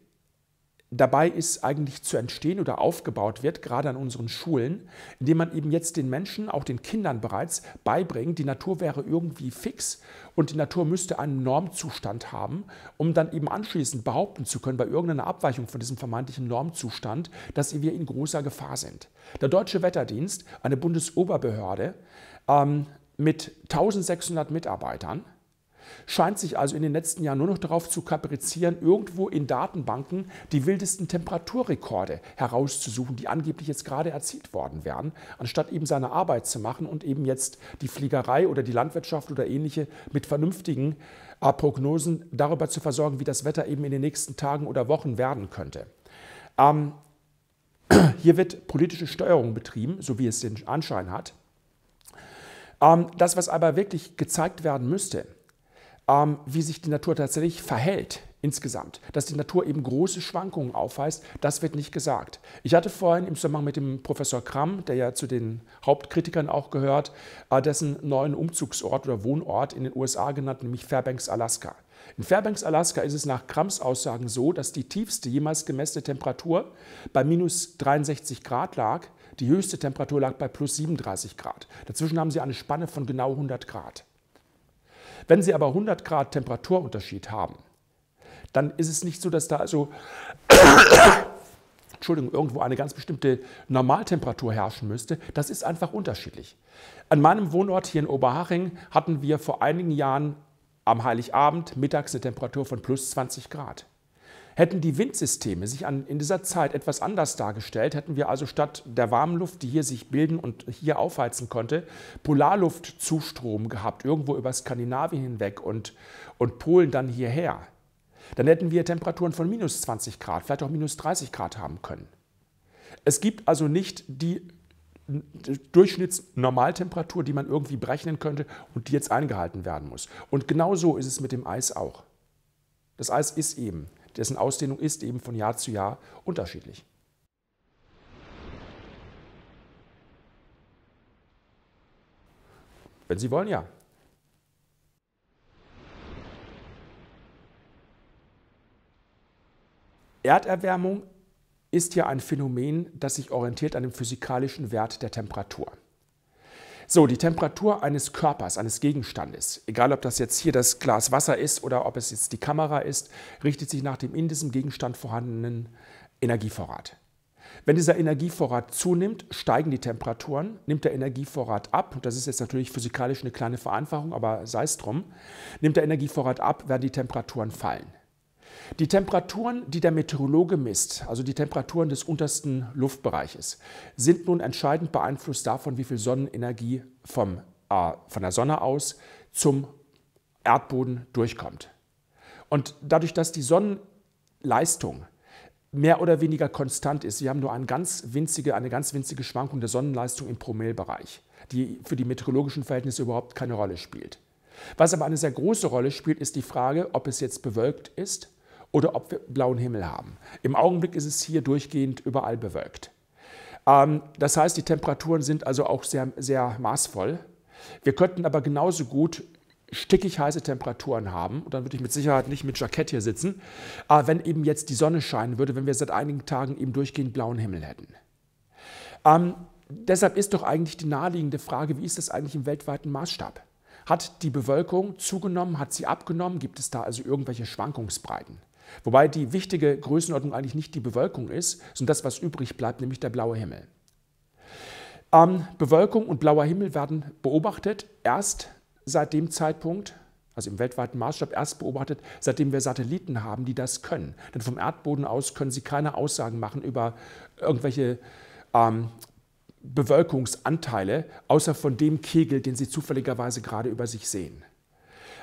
dabei ist eigentlich zu entstehen oder aufgebaut wird, gerade an unseren Schulen, indem man eben jetzt den Menschen, auch den Kindern bereits beibringt, die Natur wäre irgendwie fix und die Natur müsste einen Normzustand haben, um dann eben anschließend behaupten zu können, bei irgendeiner Abweichung von diesem vermeintlichen Normzustand, dass wir in großer Gefahr sind. Der Deutsche Wetterdienst, eine Bundesoberbehörde ähm, mit 1600 Mitarbeitern, scheint sich also in den letzten Jahren nur noch darauf zu kaprizieren, irgendwo in Datenbanken die wildesten Temperaturrekorde herauszusuchen, die angeblich jetzt gerade erzielt worden wären, anstatt eben seine Arbeit zu machen und eben jetzt die Fliegerei oder die Landwirtschaft oder ähnliche mit vernünftigen äh, Prognosen darüber zu versorgen, wie das Wetter eben in den nächsten Tagen oder Wochen werden könnte. Ähm, [clears throat] hier wird politische Steuerung betrieben, so wie es den Anschein hat. Ähm, das, was aber wirklich gezeigt werden müsste, ähm, wie sich die Natur tatsächlich verhält insgesamt. Dass die Natur eben große Schwankungen aufweist, das wird nicht gesagt. Ich hatte vorhin im Zusammenhang mit dem Professor Kramm, der ja zu den Hauptkritikern auch gehört, äh, dessen neuen Umzugsort oder Wohnort in den USA genannt, nämlich Fairbanks, Alaska. In Fairbanks, Alaska ist es nach Krams Aussagen so, dass die tiefste jemals gemessene Temperatur bei minus 63 Grad lag, die höchste Temperatur lag bei plus 37 Grad. Dazwischen haben sie eine Spanne von genau 100 Grad. Wenn Sie aber 100 Grad Temperaturunterschied haben, dann ist es nicht so, dass da also [coughs] Entschuldigung, irgendwo eine ganz bestimmte Normaltemperatur herrschen müsste. Das ist einfach unterschiedlich. An meinem Wohnort hier in Oberhaching hatten wir vor einigen Jahren am Heiligabend mittags eine Temperatur von plus 20 Grad. Hätten die Windsysteme sich an, in dieser Zeit etwas anders dargestellt, hätten wir also statt der warmen Luft, die hier sich bilden und hier aufheizen konnte, Polarluftzustrom gehabt, irgendwo über Skandinavien hinweg und, und Polen dann hierher. Dann hätten wir Temperaturen von minus 20 Grad, vielleicht auch minus 30 Grad haben können. Es gibt also nicht die Durchschnittsnormaltemperatur, die man irgendwie berechnen könnte und die jetzt eingehalten werden muss. Und genau so ist es mit dem Eis auch. Das Eis ist eben dessen Ausdehnung ist eben von Jahr zu Jahr unterschiedlich. Wenn Sie wollen, ja. Erderwärmung ist ja ein Phänomen, das sich orientiert an dem physikalischen Wert der Temperatur. So, die Temperatur eines Körpers, eines Gegenstandes, egal ob das jetzt hier das Glas Wasser ist oder ob es jetzt die Kamera ist, richtet sich nach dem in diesem Gegenstand vorhandenen Energievorrat. Wenn dieser Energievorrat zunimmt, steigen die Temperaturen, nimmt der Energievorrat ab, das ist jetzt natürlich physikalisch eine kleine Vereinfachung, aber sei es drum, nimmt der Energievorrat ab, werden die Temperaturen fallen. Die Temperaturen, die der Meteorologe misst, also die Temperaturen des untersten Luftbereiches, sind nun entscheidend beeinflusst davon, wie viel Sonnenenergie vom, äh, von der Sonne aus zum Erdboden durchkommt. Und dadurch, dass die Sonnenleistung mehr oder weniger konstant ist, wir haben nur eine ganz winzige, eine ganz winzige Schwankung der Sonnenleistung im Promillbereich, die für die meteorologischen Verhältnisse überhaupt keine Rolle spielt. Was aber eine sehr große Rolle spielt, ist die Frage, ob es jetzt bewölkt ist oder ob wir blauen Himmel haben. Im Augenblick ist es hier durchgehend überall bewölkt. Ähm, das heißt, die Temperaturen sind also auch sehr, sehr maßvoll. Wir könnten aber genauso gut stickig heiße Temperaturen haben, und dann würde ich mit Sicherheit nicht mit Jackett hier sitzen, aber wenn eben jetzt die Sonne scheinen würde, wenn wir seit einigen Tagen eben durchgehend blauen Himmel hätten. Ähm, deshalb ist doch eigentlich die naheliegende Frage, wie ist das eigentlich im weltweiten Maßstab? Hat die Bewölkung zugenommen, hat sie abgenommen? Gibt es da also irgendwelche Schwankungsbreiten? Wobei die wichtige Größenordnung eigentlich nicht die Bewölkung ist, sondern das, was übrig bleibt, nämlich der blaue Himmel. Ähm, Bewölkung und blauer Himmel werden beobachtet erst seit dem Zeitpunkt, also im weltweiten Maßstab erst beobachtet, seitdem wir Satelliten haben, die das können. Denn vom Erdboden aus können sie keine Aussagen machen über irgendwelche ähm, Bewölkungsanteile, außer von dem Kegel, den sie zufälligerweise gerade über sich sehen.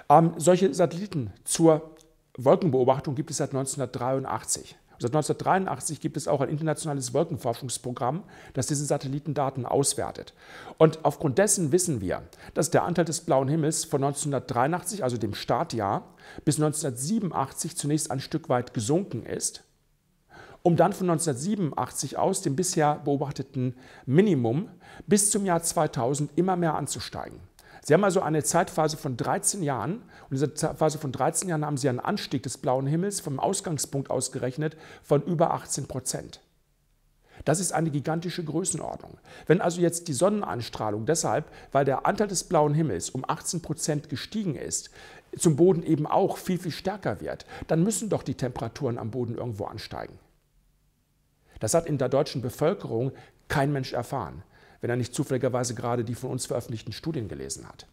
Ähm, solche Satelliten zur Wolkenbeobachtung gibt es seit 1983. Seit 1983 gibt es auch ein internationales Wolkenforschungsprogramm, das diese Satellitendaten auswertet. Und aufgrund dessen wissen wir, dass der Anteil des blauen Himmels von 1983, also dem Startjahr, bis 1987 zunächst ein Stück weit gesunken ist, um dann von 1987 aus, dem bisher beobachteten Minimum, bis zum Jahr 2000 immer mehr anzusteigen. Sie haben also eine Zeitphase von 13 Jahren und in dieser Zeitphase von 13 Jahren haben Sie einen Anstieg des blauen Himmels vom Ausgangspunkt ausgerechnet von über 18 Prozent. Das ist eine gigantische Größenordnung. Wenn also jetzt die Sonneneinstrahlung deshalb, weil der Anteil des blauen Himmels um 18 Prozent gestiegen ist, zum Boden eben auch viel, viel stärker wird, dann müssen doch die Temperaturen am Boden irgendwo ansteigen. Das hat in der deutschen Bevölkerung kein Mensch erfahren wenn er nicht zufälligerweise gerade die von uns veröffentlichten Studien gelesen hat.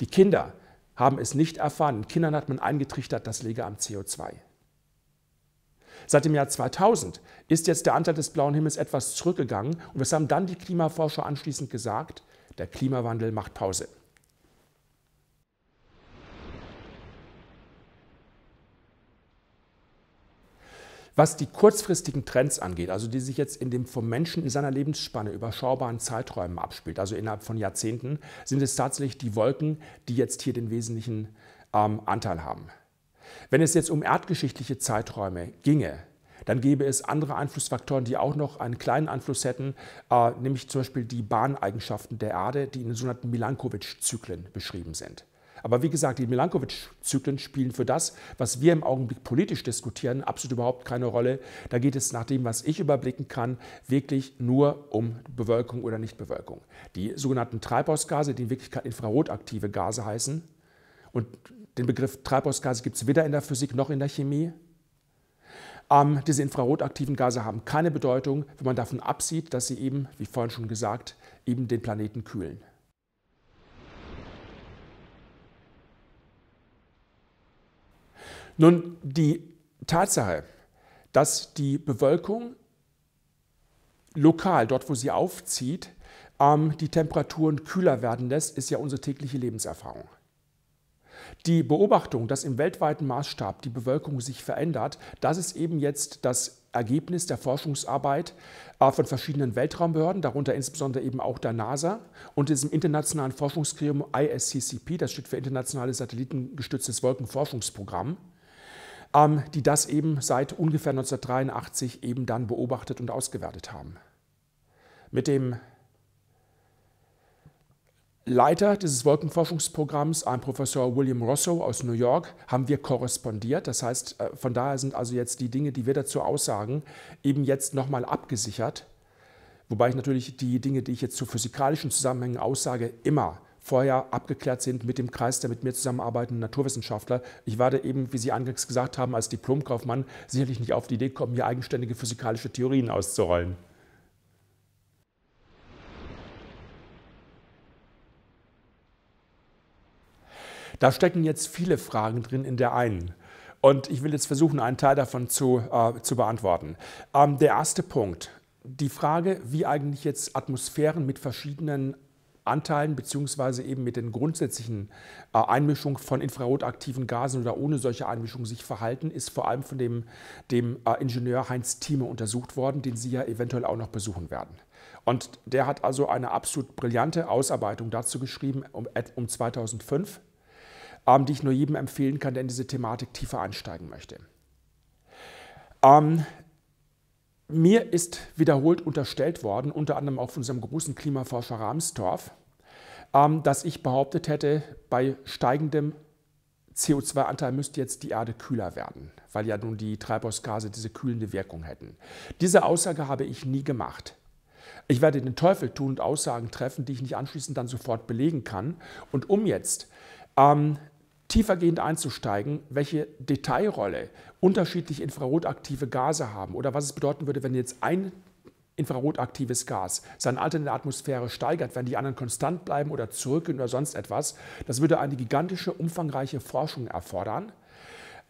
Die Kinder haben es nicht erfahren. Den Kindern hat man eingetrichtert, das lege am CO2. Seit dem Jahr 2000 ist jetzt der Anteil des blauen Himmels etwas zurückgegangen und was haben dann die Klimaforscher anschließend gesagt? Der Klimawandel macht Pause. Was die kurzfristigen Trends angeht, also die sich jetzt in dem vom Menschen in seiner Lebensspanne überschaubaren Zeiträumen abspielt, also innerhalb von Jahrzehnten, sind es tatsächlich die Wolken, die jetzt hier den wesentlichen ähm, Anteil haben. Wenn es jetzt um erdgeschichtliche Zeiträume ginge, dann gäbe es andere Einflussfaktoren, die auch noch einen kleinen Einfluss hätten, äh, nämlich zum Beispiel die Bahneigenschaften der Erde, die in den sogenannten Milankovitch-Zyklen beschrieben sind. Aber wie gesagt, die Milankovic-Zyklen spielen für das, was wir im Augenblick politisch diskutieren, absolut überhaupt keine Rolle. Da geht es nach dem, was ich überblicken kann, wirklich nur um Bewölkung oder Nichtbewölkung. Die sogenannten Treibhausgase, die in Wirklichkeit infrarotaktive Gase heißen, und den Begriff Treibhausgase gibt es weder in der Physik noch in der Chemie. Ähm, diese infrarotaktiven Gase haben keine Bedeutung, wenn man davon absieht, dass sie eben, wie vorhin schon gesagt, eben den Planeten kühlen. Nun, die Tatsache, dass die Bewölkung lokal, dort wo sie aufzieht, ähm, die Temperaturen kühler werden lässt, ist ja unsere tägliche Lebenserfahrung. Die Beobachtung, dass im weltweiten Maßstab die Bewölkung sich verändert, das ist eben jetzt das Ergebnis der Forschungsarbeit äh, von verschiedenen Weltraumbehörden, darunter insbesondere eben auch der NASA und diesem internationalen Forschungsgremium ISCCP, das steht für Internationales Satellitengestütztes Wolkenforschungsprogramm. Ähm, die das eben seit ungefähr 1983 eben dann beobachtet und ausgewertet haben. Mit dem Leiter dieses Wolkenforschungsprogramms, ein Professor William Rosso aus New York, haben wir korrespondiert. Das heißt, äh, von daher sind also jetzt die Dinge, die wir dazu aussagen, eben jetzt nochmal abgesichert, wobei ich natürlich die Dinge, die ich jetzt zu physikalischen Zusammenhängen aussage, immer vorher abgeklärt sind mit dem Kreis der mit mir zusammenarbeitenden Naturwissenschaftler. Ich werde eben, wie Sie eingangs gesagt haben, als Diplomkaufmann sicherlich nicht auf die Idee kommen, hier eigenständige physikalische Theorien auszurollen. Da stecken jetzt viele Fragen drin in der einen. Und ich will jetzt versuchen, einen Teil davon zu, äh, zu beantworten. Ähm, der erste Punkt, die Frage, wie eigentlich jetzt Atmosphären mit verschiedenen Anteilen beziehungsweise eben mit den grundsätzlichen äh, Einmischungen von infrarotaktiven Gasen oder ohne solche Einmischungen sich verhalten, ist vor allem von dem, dem äh, Ingenieur Heinz Thieme untersucht worden, den Sie ja eventuell auch noch besuchen werden. Und der hat also eine absolut brillante Ausarbeitung dazu geschrieben um, um 2005 ähm, die ich nur jedem empfehlen kann, der in diese Thematik tiefer einsteigen möchte. Ähm, mir ist wiederholt unterstellt worden, unter anderem auch von unserem großen Klimaforscher Ramstorff, ähm, dass ich behauptet hätte, bei steigendem CO2-Anteil müsste jetzt die Erde kühler werden, weil ja nun die Treibhausgase diese kühlende Wirkung hätten. Diese Aussage habe ich nie gemacht. Ich werde den Teufel tun und Aussagen treffen, die ich nicht anschließend dann sofort belegen kann. Und um jetzt ähm, tiefergehend einzusteigen, welche Detailrolle unterschiedliche infrarotaktive Gase haben oder was es bedeuten würde, wenn jetzt ein infrarotaktives Gas sein Alter in der Atmosphäre steigert, wenn die anderen konstant bleiben oder zurückgehen oder sonst etwas. Das würde eine gigantische, umfangreiche Forschung erfordern.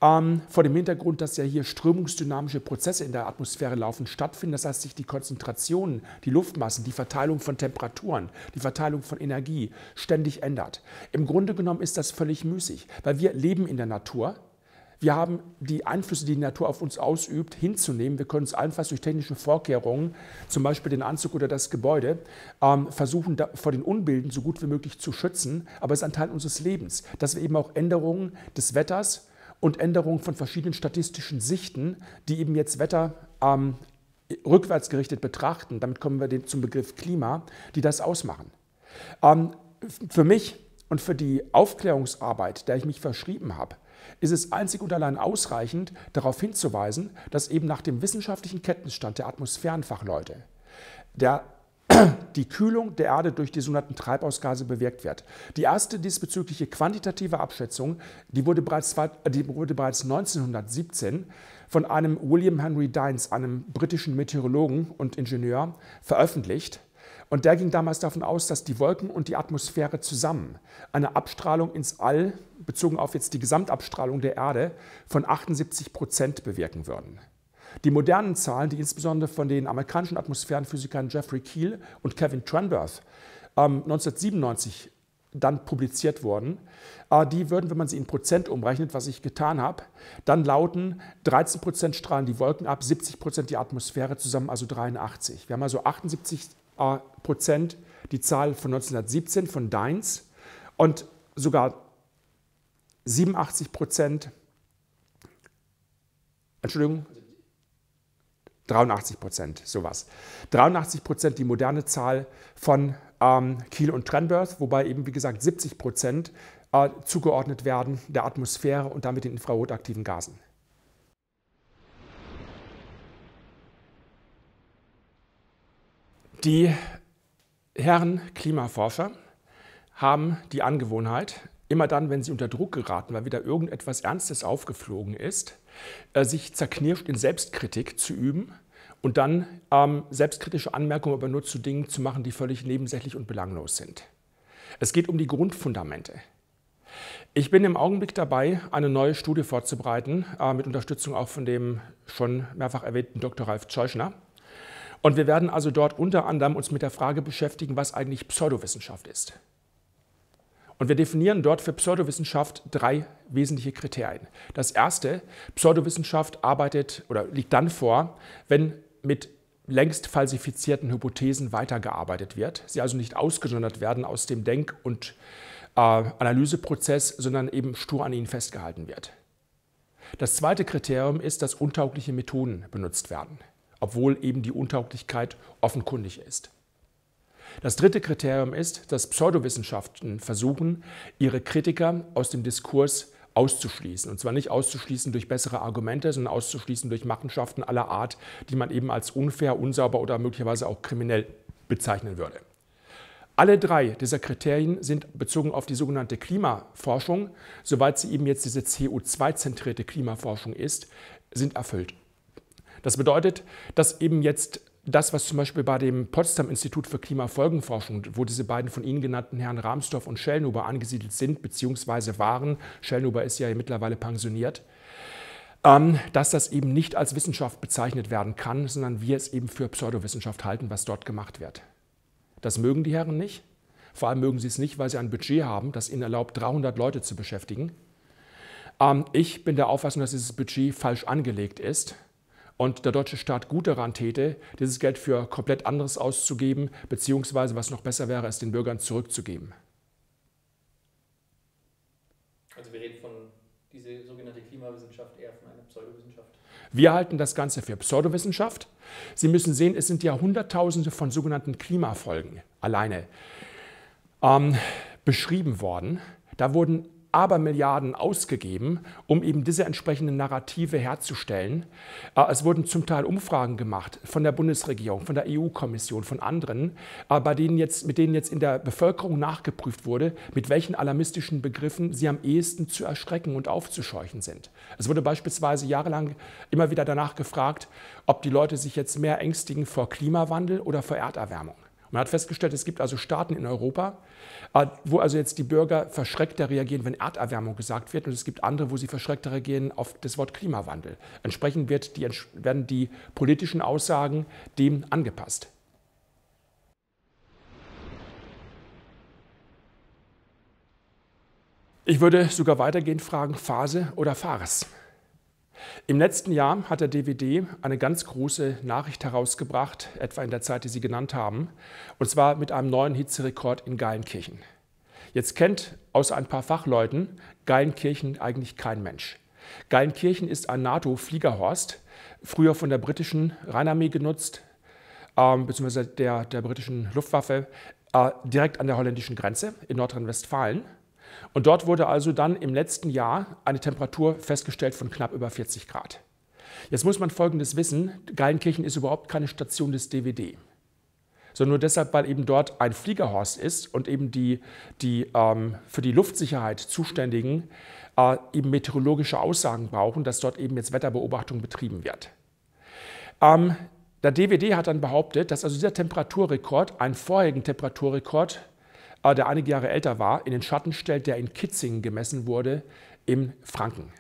Ähm, vor dem Hintergrund, dass ja hier strömungsdynamische Prozesse in der Atmosphäre laufen, stattfinden. Das heißt, sich die Konzentrationen, die Luftmassen, die Verteilung von Temperaturen, die Verteilung von Energie ständig ändert. Im Grunde genommen ist das völlig müßig, weil wir leben in der Natur. Wir haben die Einflüsse, die die Natur auf uns ausübt, hinzunehmen. Wir können uns allenfalls durch technische Vorkehrungen, zum Beispiel den Anzug oder das Gebäude, ähm, versuchen, vor den Unbilden so gut wie möglich zu schützen. Aber es ist ein Teil unseres Lebens, dass wir eben auch Änderungen des Wetters, und Änderungen von verschiedenen statistischen Sichten, die eben jetzt Wetter ähm, rückwärtsgerichtet betrachten. Damit kommen wir zum Begriff Klima, die das ausmachen. Ähm, für mich und für die Aufklärungsarbeit, der ich mich verschrieben habe, ist es einzig und allein ausreichend, darauf hinzuweisen, dass eben nach dem wissenschaftlichen Kenntnisstand der Atmosphärenfachleute der die Kühlung der Erde durch die sogenannten Treibhausgase bewirkt wird. Die erste diesbezügliche quantitative Abschätzung, die wurde bereits, die wurde bereits 1917 von einem William Henry Dines, einem britischen Meteorologen und Ingenieur, veröffentlicht. Und der ging damals davon aus, dass die Wolken und die Atmosphäre zusammen eine Abstrahlung ins All, bezogen auf jetzt die Gesamtabstrahlung der Erde, von 78 Prozent bewirken würden. Die modernen Zahlen, die insbesondere von den amerikanischen Atmosphärenphysikern Jeffrey Keel und Kevin Trenberth ähm, 1997 dann publiziert wurden, äh, die würden, wenn man sie in Prozent umrechnet, was ich getan habe, dann lauten 13 Prozent strahlen die Wolken ab, 70 Prozent die Atmosphäre zusammen, also 83. Wir haben also 78 äh, Prozent die Zahl von 1917 von Dines und sogar 87 Prozent, Entschuldigung, 83 Prozent, sowas. 83 Prozent die moderne Zahl von ähm, Kiel und Trenberth, wobei eben, wie gesagt, 70 Prozent äh, zugeordnet werden der Atmosphäre und damit den infrarotaktiven Gasen. Die Herren Klimaforscher haben die Angewohnheit, immer dann, wenn sie unter Druck geraten, weil wieder irgendetwas Ernstes aufgeflogen ist, sich zerknirscht in Selbstkritik zu üben und dann ähm, selbstkritische Anmerkungen aber nur zu Dingen zu machen, die völlig nebensächlich und belanglos sind. Es geht um die Grundfundamente. Ich bin im Augenblick dabei, eine neue Studie vorzubereiten, äh, mit Unterstützung auch von dem schon mehrfach erwähnten Dr. Ralf Zeuschner. Und wir werden also dort unter anderem uns mit der Frage beschäftigen, was eigentlich Pseudowissenschaft ist. Und wir definieren dort für Pseudowissenschaft drei wesentliche Kriterien. Das erste, Pseudowissenschaft arbeitet oder liegt dann vor, wenn mit längst falsifizierten Hypothesen weitergearbeitet wird, sie also nicht ausgesondert werden aus dem Denk- und äh, Analyseprozess, sondern eben stur an ihnen festgehalten wird. Das zweite Kriterium ist, dass untaugliche Methoden benutzt werden, obwohl eben die Untauglichkeit offenkundig ist. Das dritte Kriterium ist, dass Pseudowissenschaften versuchen, ihre Kritiker aus dem Diskurs auszuschließen. Und zwar nicht auszuschließen durch bessere Argumente, sondern auszuschließen durch Machenschaften aller Art, die man eben als unfair, unsauber oder möglicherweise auch kriminell bezeichnen würde. Alle drei dieser Kriterien sind bezogen auf die sogenannte Klimaforschung, soweit sie eben jetzt diese CO2-zentrierte Klimaforschung ist, sind erfüllt. Das bedeutet, dass eben jetzt das, was zum Beispiel bei dem Potsdam Institut für Klimafolgenforschung, wo diese beiden von Ihnen genannten Herren Rahmsdorf und Schellnuber angesiedelt sind bzw. waren, Schellnuber ist ja mittlerweile pensioniert, ähm, dass das eben nicht als Wissenschaft bezeichnet werden kann, sondern wir es eben für Pseudowissenschaft halten, was dort gemacht wird. Das mögen die Herren nicht. Vor allem mögen sie es nicht, weil sie ein Budget haben, das ihnen erlaubt, 300 Leute zu beschäftigen. Ähm, ich bin der Auffassung, dass dieses Budget falsch angelegt ist und der deutsche Staat gut daran täte, dieses Geld für komplett anderes auszugeben, beziehungsweise, was noch besser wäre, es den Bürgern zurückzugeben. Also wir reden von dieser sogenannten Klimawissenschaft eher von einer Pseudowissenschaft. Wir halten das Ganze für Pseudowissenschaft. Sie müssen sehen, es sind ja Hunderttausende von sogenannten Klimafolgen alleine ähm, beschrieben worden. Da wurden Abermilliarden ausgegeben, um eben diese entsprechenden Narrative herzustellen. Äh, es wurden zum Teil Umfragen gemacht von der Bundesregierung, von der EU-Kommission, von anderen, äh, bei denen jetzt, mit denen jetzt in der Bevölkerung nachgeprüft wurde, mit welchen alarmistischen Begriffen sie am ehesten zu erschrecken und aufzuscheuchen sind. Es wurde beispielsweise jahrelang immer wieder danach gefragt, ob die Leute sich jetzt mehr ängstigen vor Klimawandel oder vor Erderwärmung. Man hat festgestellt, es gibt also Staaten in Europa, äh, wo also jetzt die Bürger verschreckter reagieren, wenn Erderwärmung gesagt wird, und es gibt andere, wo sie verschreckter reagieren auf das Wort Klimawandel. Entsprechend die, werden die politischen Aussagen dem angepasst. Ich würde sogar weitergehend fragen, Phase oder Farce? Im letzten Jahr hat der DVD eine ganz große Nachricht herausgebracht, etwa in der Zeit, die Sie genannt haben, und zwar mit einem neuen Hitzerekord in Geilenkirchen. Jetzt kennt außer ein paar Fachleuten Geilenkirchen eigentlich kein Mensch. Geilenkirchen ist ein NATO-Fliegerhorst, früher von der britischen Rheinarmee genutzt, ähm, beziehungsweise der, der britischen Luftwaffe, äh, direkt an der holländischen Grenze in Nordrhein-Westfalen. Und dort wurde also dann im letzten Jahr eine Temperatur festgestellt von knapp über 40 Grad. Jetzt muss man Folgendes wissen, Geilenkirchen ist überhaupt keine Station des DVD, sondern nur deshalb, weil eben dort ein Fliegerhorst ist und eben die, die ähm, für die Luftsicherheit Zuständigen äh, eben meteorologische Aussagen brauchen, dass dort eben jetzt Wetterbeobachtung betrieben wird. Ähm, der DVD hat dann behauptet, dass also dieser Temperaturrekord einen vorherigen Temperaturrekord der einige Jahre älter war, in den Schatten stellt, der in Kitzingen gemessen wurde, im Franken.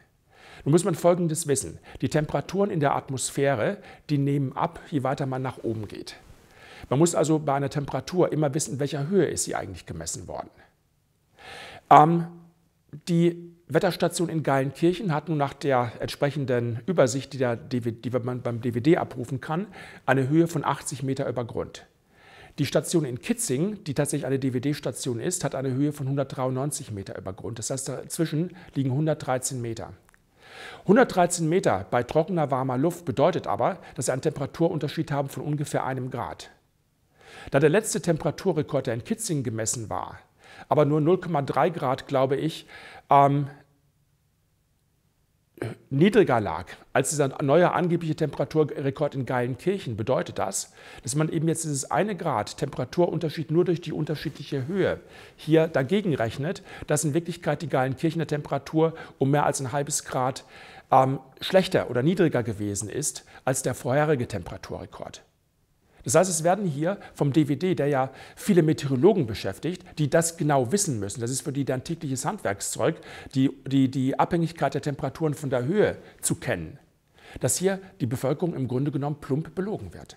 Nun muss man Folgendes wissen. Die Temperaturen in der Atmosphäre, die nehmen ab, je weiter man nach oben geht. Man muss also bei einer Temperatur immer wissen, in welcher Höhe ist sie eigentlich gemessen worden. Ähm, die Wetterstation in Geilenkirchen hat nun nach der entsprechenden Übersicht, die, der DVD, die man beim DVD abrufen kann, eine Höhe von 80 Meter über Grund. Die Station in Kitzing, die tatsächlich eine DVD-Station ist, hat eine Höhe von 193 Meter über Grund. Das heißt, dazwischen liegen 113 Meter. 113 Meter bei trockener, warmer Luft bedeutet aber, dass sie einen Temperaturunterschied haben von ungefähr einem Grad. Da der letzte Temperaturrekord, der in Kitzing gemessen war, aber nur 0,3 Grad, glaube ich, ähm, niedriger lag als dieser neue angebliche Temperaturrekord in Geilenkirchen, bedeutet das, dass man eben jetzt dieses eine Grad Temperaturunterschied nur durch die unterschiedliche Höhe hier dagegen rechnet, dass in Wirklichkeit die Geilenkirchener Temperatur um mehr als ein halbes Grad ähm, schlechter oder niedriger gewesen ist als der vorherige Temperaturrekord. Das heißt, es werden hier vom DVD, der ja viele Meteorologen beschäftigt, die das genau wissen müssen. Das ist für die dann tägliches Handwerkszeug, die, die, die Abhängigkeit der Temperaturen von der Höhe zu kennen. Dass hier die Bevölkerung im Grunde genommen plump belogen wird.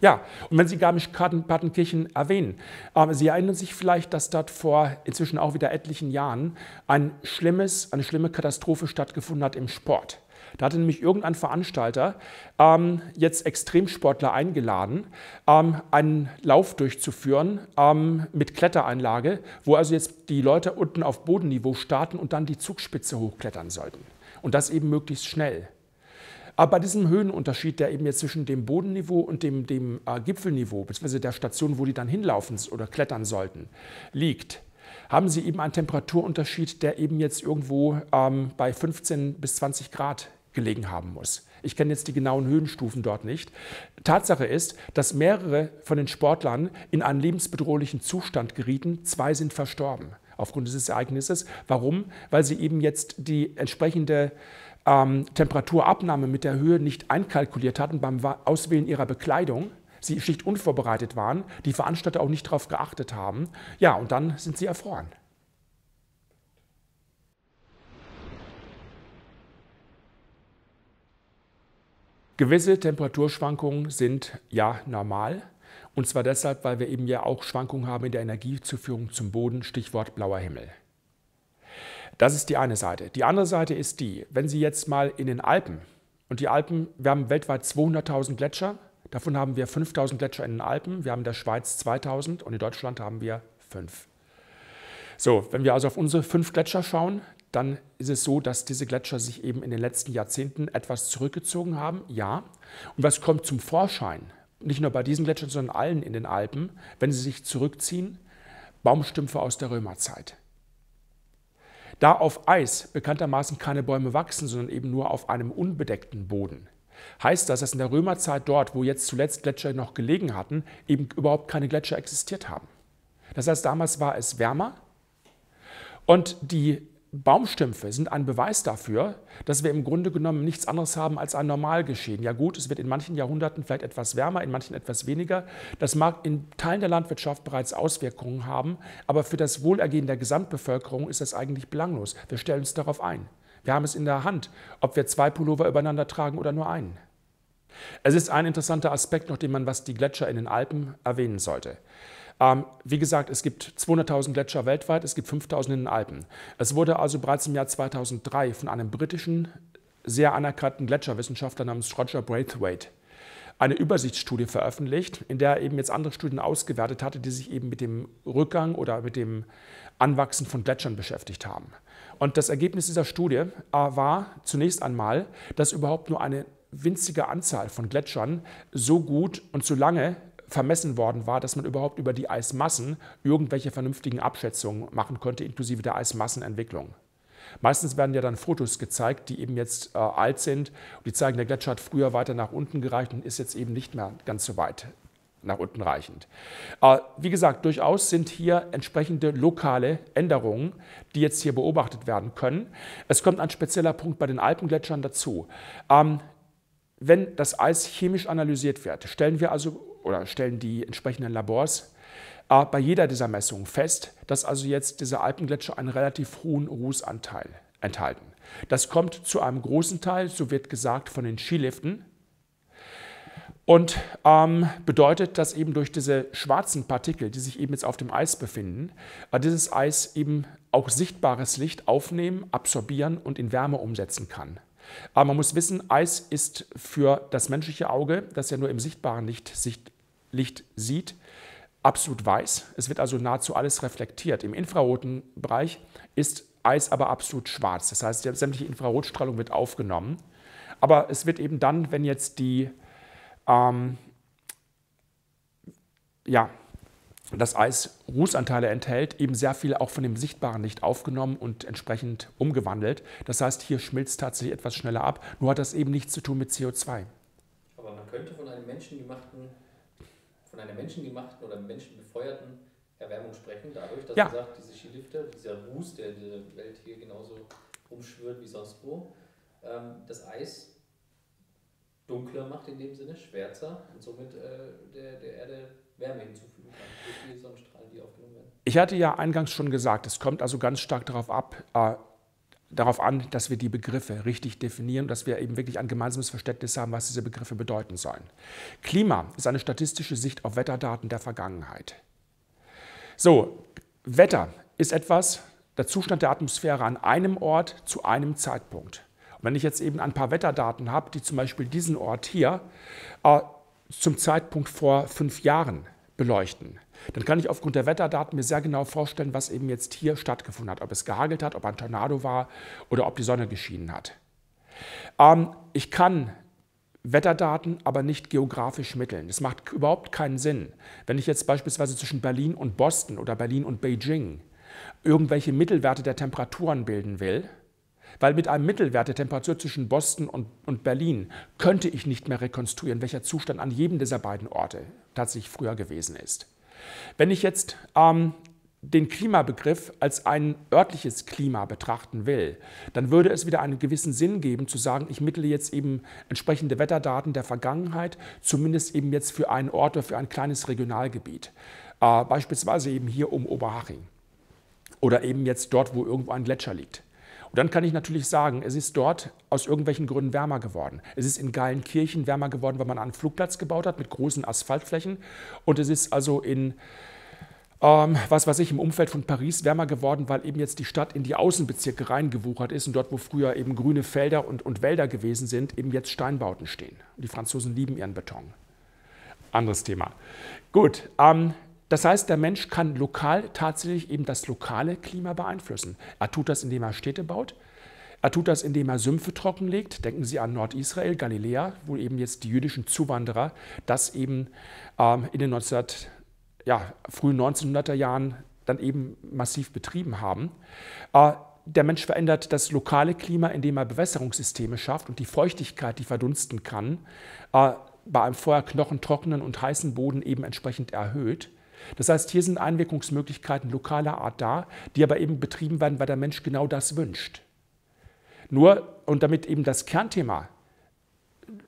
Ja, und wenn Sie Garmisch-Partenkirchen erwähnen, äh, Sie erinnern sich vielleicht, dass dort vor inzwischen auch wieder etlichen Jahren ein schlimmes, eine schlimme Katastrophe stattgefunden hat im Sport. Da hatte nämlich irgendein Veranstalter ähm, jetzt Extremsportler eingeladen, ähm, einen Lauf durchzuführen ähm, mit Klettereinlage, wo also jetzt die Leute unten auf Bodenniveau starten und dann die Zugspitze hochklettern sollten. Und das eben möglichst schnell. Aber bei diesem Höhenunterschied, der eben jetzt zwischen dem Bodenniveau und dem, dem äh, Gipfelniveau, beziehungsweise der Station, wo die dann hinlaufen oder klettern sollten, liegt, haben sie eben einen Temperaturunterschied, der eben jetzt irgendwo ähm, bei 15 bis 20 Grad gelegen haben muss. Ich kenne jetzt die genauen Höhenstufen dort nicht. Tatsache ist, dass mehrere von den Sportlern in einen lebensbedrohlichen Zustand gerieten. Zwei sind verstorben aufgrund dieses Ereignisses. Warum? Weil sie eben jetzt die entsprechende ähm, Temperaturabnahme mit der Höhe nicht einkalkuliert hatten beim Auswählen ihrer Bekleidung. Sie schlicht unvorbereitet waren, die Veranstalter auch nicht darauf geachtet haben. Ja, und dann sind sie erfroren. Gewisse Temperaturschwankungen sind ja normal. Und zwar deshalb, weil wir eben ja auch Schwankungen haben in der Energiezuführung zum Boden, Stichwort blauer Himmel. Das ist die eine Seite. Die andere Seite ist die, wenn Sie jetzt mal in den Alpen, und die Alpen, wir haben weltweit 200.000 Gletscher, davon haben wir 5.000 Gletscher in den Alpen, wir haben in der Schweiz 2.000 und in Deutschland haben wir 5. So, wenn wir also auf unsere fünf Gletscher schauen, dann ist es so, dass diese Gletscher sich eben in den letzten Jahrzehnten etwas zurückgezogen haben, ja. Und was kommt zum Vorschein? Nicht nur bei diesen Gletschern, sondern allen in den Alpen, wenn sie sich zurückziehen, Baumstümpfe aus der Römerzeit. Da auf Eis bekanntermaßen keine Bäume wachsen, sondern eben nur auf einem unbedeckten Boden, heißt das, dass in der Römerzeit dort, wo jetzt zuletzt Gletscher noch gelegen hatten, eben überhaupt keine Gletscher existiert haben. Das heißt, damals war es wärmer und die Baumstümpfe sind ein Beweis dafür, dass wir im Grunde genommen nichts anderes haben als ein Normalgeschehen. Ja gut, es wird in manchen Jahrhunderten vielleicht etwas wärmer, in manchen etwas weniger. Das mag in Teilen der Landwirtschaft bereits Auswirkungen haben, aber für das Wohlergehen der Gesamtbevölkerung ist das eigentlich belanglos. Wir stellen uns darauf ein. Wir haben es in der Hand, ob wir zwei Pullover übereinander tragen oder nur einen. Es ist ein interessanter Aspekt noch, den man, was die Gletscher in den Alpen erwähnen sollte. Ähm, wie gesagt, es gibt 200.000 Gletscher weltweit, es gibt 5.000 in den Alpen. Es wurde also bereits im Jahr 2003 von einem britischen, sehr anerkannten Gletscherwissenschaftler namens Roger Braithwaite eine Übersichtsstudie veröffentlicht, in der er eben jetzt andere Studien ausgewertet hatte, die sich eben mit dem Rückgang oder mit dem Anwachsen von Gletschern beschäftigt haben. Und das Ergebnis dieser Studie äh, war zunächst einmal, dass überhaupt nur eine winzige Anzahl von Gletschern so gut und so lange vermessen worden war, dass man überhaupt über die Eismassen irgendwelche vernünftigen Abschätzungen machen konnte, inklusive der Eismassenentwicklung. Meistens werden ja dann Fotos gezeigt, die eben jetzt äh, alt sind. Die zeigen, der Gletscher hat früher weiter nach unten gereicht und ist jetzt eben nicht mehr ganz so weit nach unten reichend. Äh, wie gesagt, durchaus sind hier entsprechende lokale Änderungen, die jetzt hier beobachtet werden können. Es kommt ein spezieller Punkt bei den Alpengletschern dazu. Ähm, wenn das Eis chemisch analysiert wird, stellen wir also oder stellen die entsprechenden Labors äh, bei jeder dieser Messungen fest, dass also jetzt diese Alpengletscher einen relativ hohen Rußanteil enthalten. Das kommt zu einem großen Teil, so wird gesagt, von den Skiliften und ähm, bedeutet, dass eben durch diese schwarzen Partikel, die sich eben jetzt auf dem Eis befinden, äh, dieses Eis eben auch sichtbares Licht aufnehmen, absorbieren und in Wärme umsetzen kann. Aber man muss wissen, Eis ist für das menschliche Auge, das ja nur im sichtbaren Licht sicht Licht sieht, absolut weiß. Es wird also nahezu alles reflektiert. Im infraroten Bereich ist Eis aber absolut schwarz. Das heißt, sämtliche Infrarotstrahlung wird aufgenommen. Aber es wird eben dann, wenn jetzt die, ähm, ja, das Eis Rußanteile enthält, eben sehr viel auch von dem sichtbaren Licht aufgenommen und entsprechend umgewandelt. Das heißt, hier schmilzt tatsächlich etwas schneller ab, nur hat das eben nichts zu tun mit CO2. Aber man könnte von einem menschengemachten von einer menschengemachten oder menschenbefeuerten Erwärmung sprechen, dadurch, dass ja. man sagt, diese Skilifte, dieser Ruß, der diese Welt hier genauso rumschwirrt wie sonst wo, ähm, das Eis dunkler macht in dem Sinne, schwärzer und somit äh, der, der Erde Wärme hinzufügen kann durch die Sonnenstrahlen, die aufgenommen werden. Ich hatte ja eingangs schon gesagt, es kommt also ganz stark darauf ab, äh, darauf an, dass wir die Begriffe richtig definieren, dass wir eben wirklich ein gemeinsames Verständnis haben, was diese Begriffe bedeuten sollen. Klima ist eine statistische Sicht auf Wetterdaten der Vergangenheit. So, Wetter ist etwas, der Zustand der Atmosphäre an einem Ort zu einem Zeitpunkt. Und wenn ich jetzt eben ein paar Wetterdaten habe, die zum Beispiel diesen Ort hier äh, zum Zeitpunkt vor fünf Jahren beleuchten, dann kann ich aufgrund der Wetterdaten mir sehr genau vorstellen, was eben jetzt hier stattgefunden hat. Ob es gehagelt hat, ob ein Tornado war oder ob die Sonne geschienen hat. Ähm, ich kann Wetterdaten, aber nicht geografisch mitteln. Das macht überhaupt keinen Sinn. Wenn ich jetzt beispielsweise zwischen Berlin und Boston oder Berlin und Beijing irgendwelche Mittelwerte der Temperaturen bilden will, weil mit einem Mittelwert der Temperatur zwischen Boston und, und Berlin könnte ich nicht mehr rekonstruieren, welcher Zustand an jedem dieser beiden Orte tatsächlich früher gewesen ist. Wenn ich jetzt ähm, den Klimabegriff als ein örtliches Klima betrachten will, dann würde es wieder einen gewissen Sinn geben, zu sagen, ich mittle jetzt eben entsprechende Wetterdaten der Vergangenheit, zumindest eben jetzt für einen Ort oder für ein kleines Regionalgebiet. Äh, beispielsweise eben hier um Oberhaching oder eben jetzt dort, wo irgendwo ein Gletscher liegt. Dann kann ich natürlich sagen, es ist dort aus irgendwelchen Gründen wärmer geworden. Es ist in Geilenkirchen wärmer geworden, weil man einen Flugplatz gebaut hat mit großen Asphaltflächen. Und es ist also in ähm, was weiß ich, im Umfeld von Paris wärmer geworden, weil eben jetzt die Stadt in die Außenbezirke reingewuchert ist und dort, wo früher eben grüne Felder und, und Wälder gewesen sind, eben jetzt Steinbauten stehen. Die Franzosen lieben ihren Beton. Anderes Thema. Gut, ähm, das heißt, der Mensch kann lokal tatsächlich eben das lokale Klima beeinflussen. Er tut das, indem er Städte baut. Er tut das, indem er Sümpfe trockenlegt. Denken Sie an Nordisrael, Galiläa, wo eben jetzt die jüdischen Zuwanderer das eben ähm, in den 19 ja, frühen 1900er Jahren dann eben massiv betrieben haben. Äh, der Mensch verändert das lokale Klima, indem er Bewässerungssysteme schafft und die Feuchtigkeit, die verdunsten kann, äh, bei einem vorher knochentrockenen und heißen Boden eben entsprechend erhöht. Das heißt, hier sind Einwirkungsmöglichkeiten lokaler Art da, die aber eben betrieben werden, weil der Mensch genau das wünscht. Nur, und damit eben das Kernthema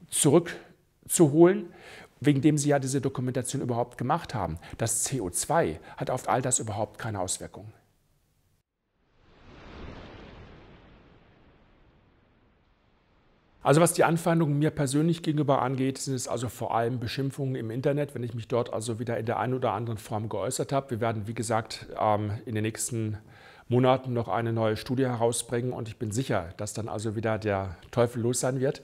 zurückzuholen, wegen dem Sie ja diese Dokumentation überhaupt gemacht haben. Das CO2 hat auf all das überhaupt keine Auswirkungen. Also was die Anfeindungen mir persönlich gegenüber angeht, sind es also vor allem Beschimpfungen im Internet, wenn ich mich dort also wieder in der einen oder anderen Form geäußert habe. Wir werden, wie gesagt, ähm, in den nächsten Monaten noch eine neue Studie herausbringen und ich bin sicher, dass dann also wieder der Teufel los sein wird.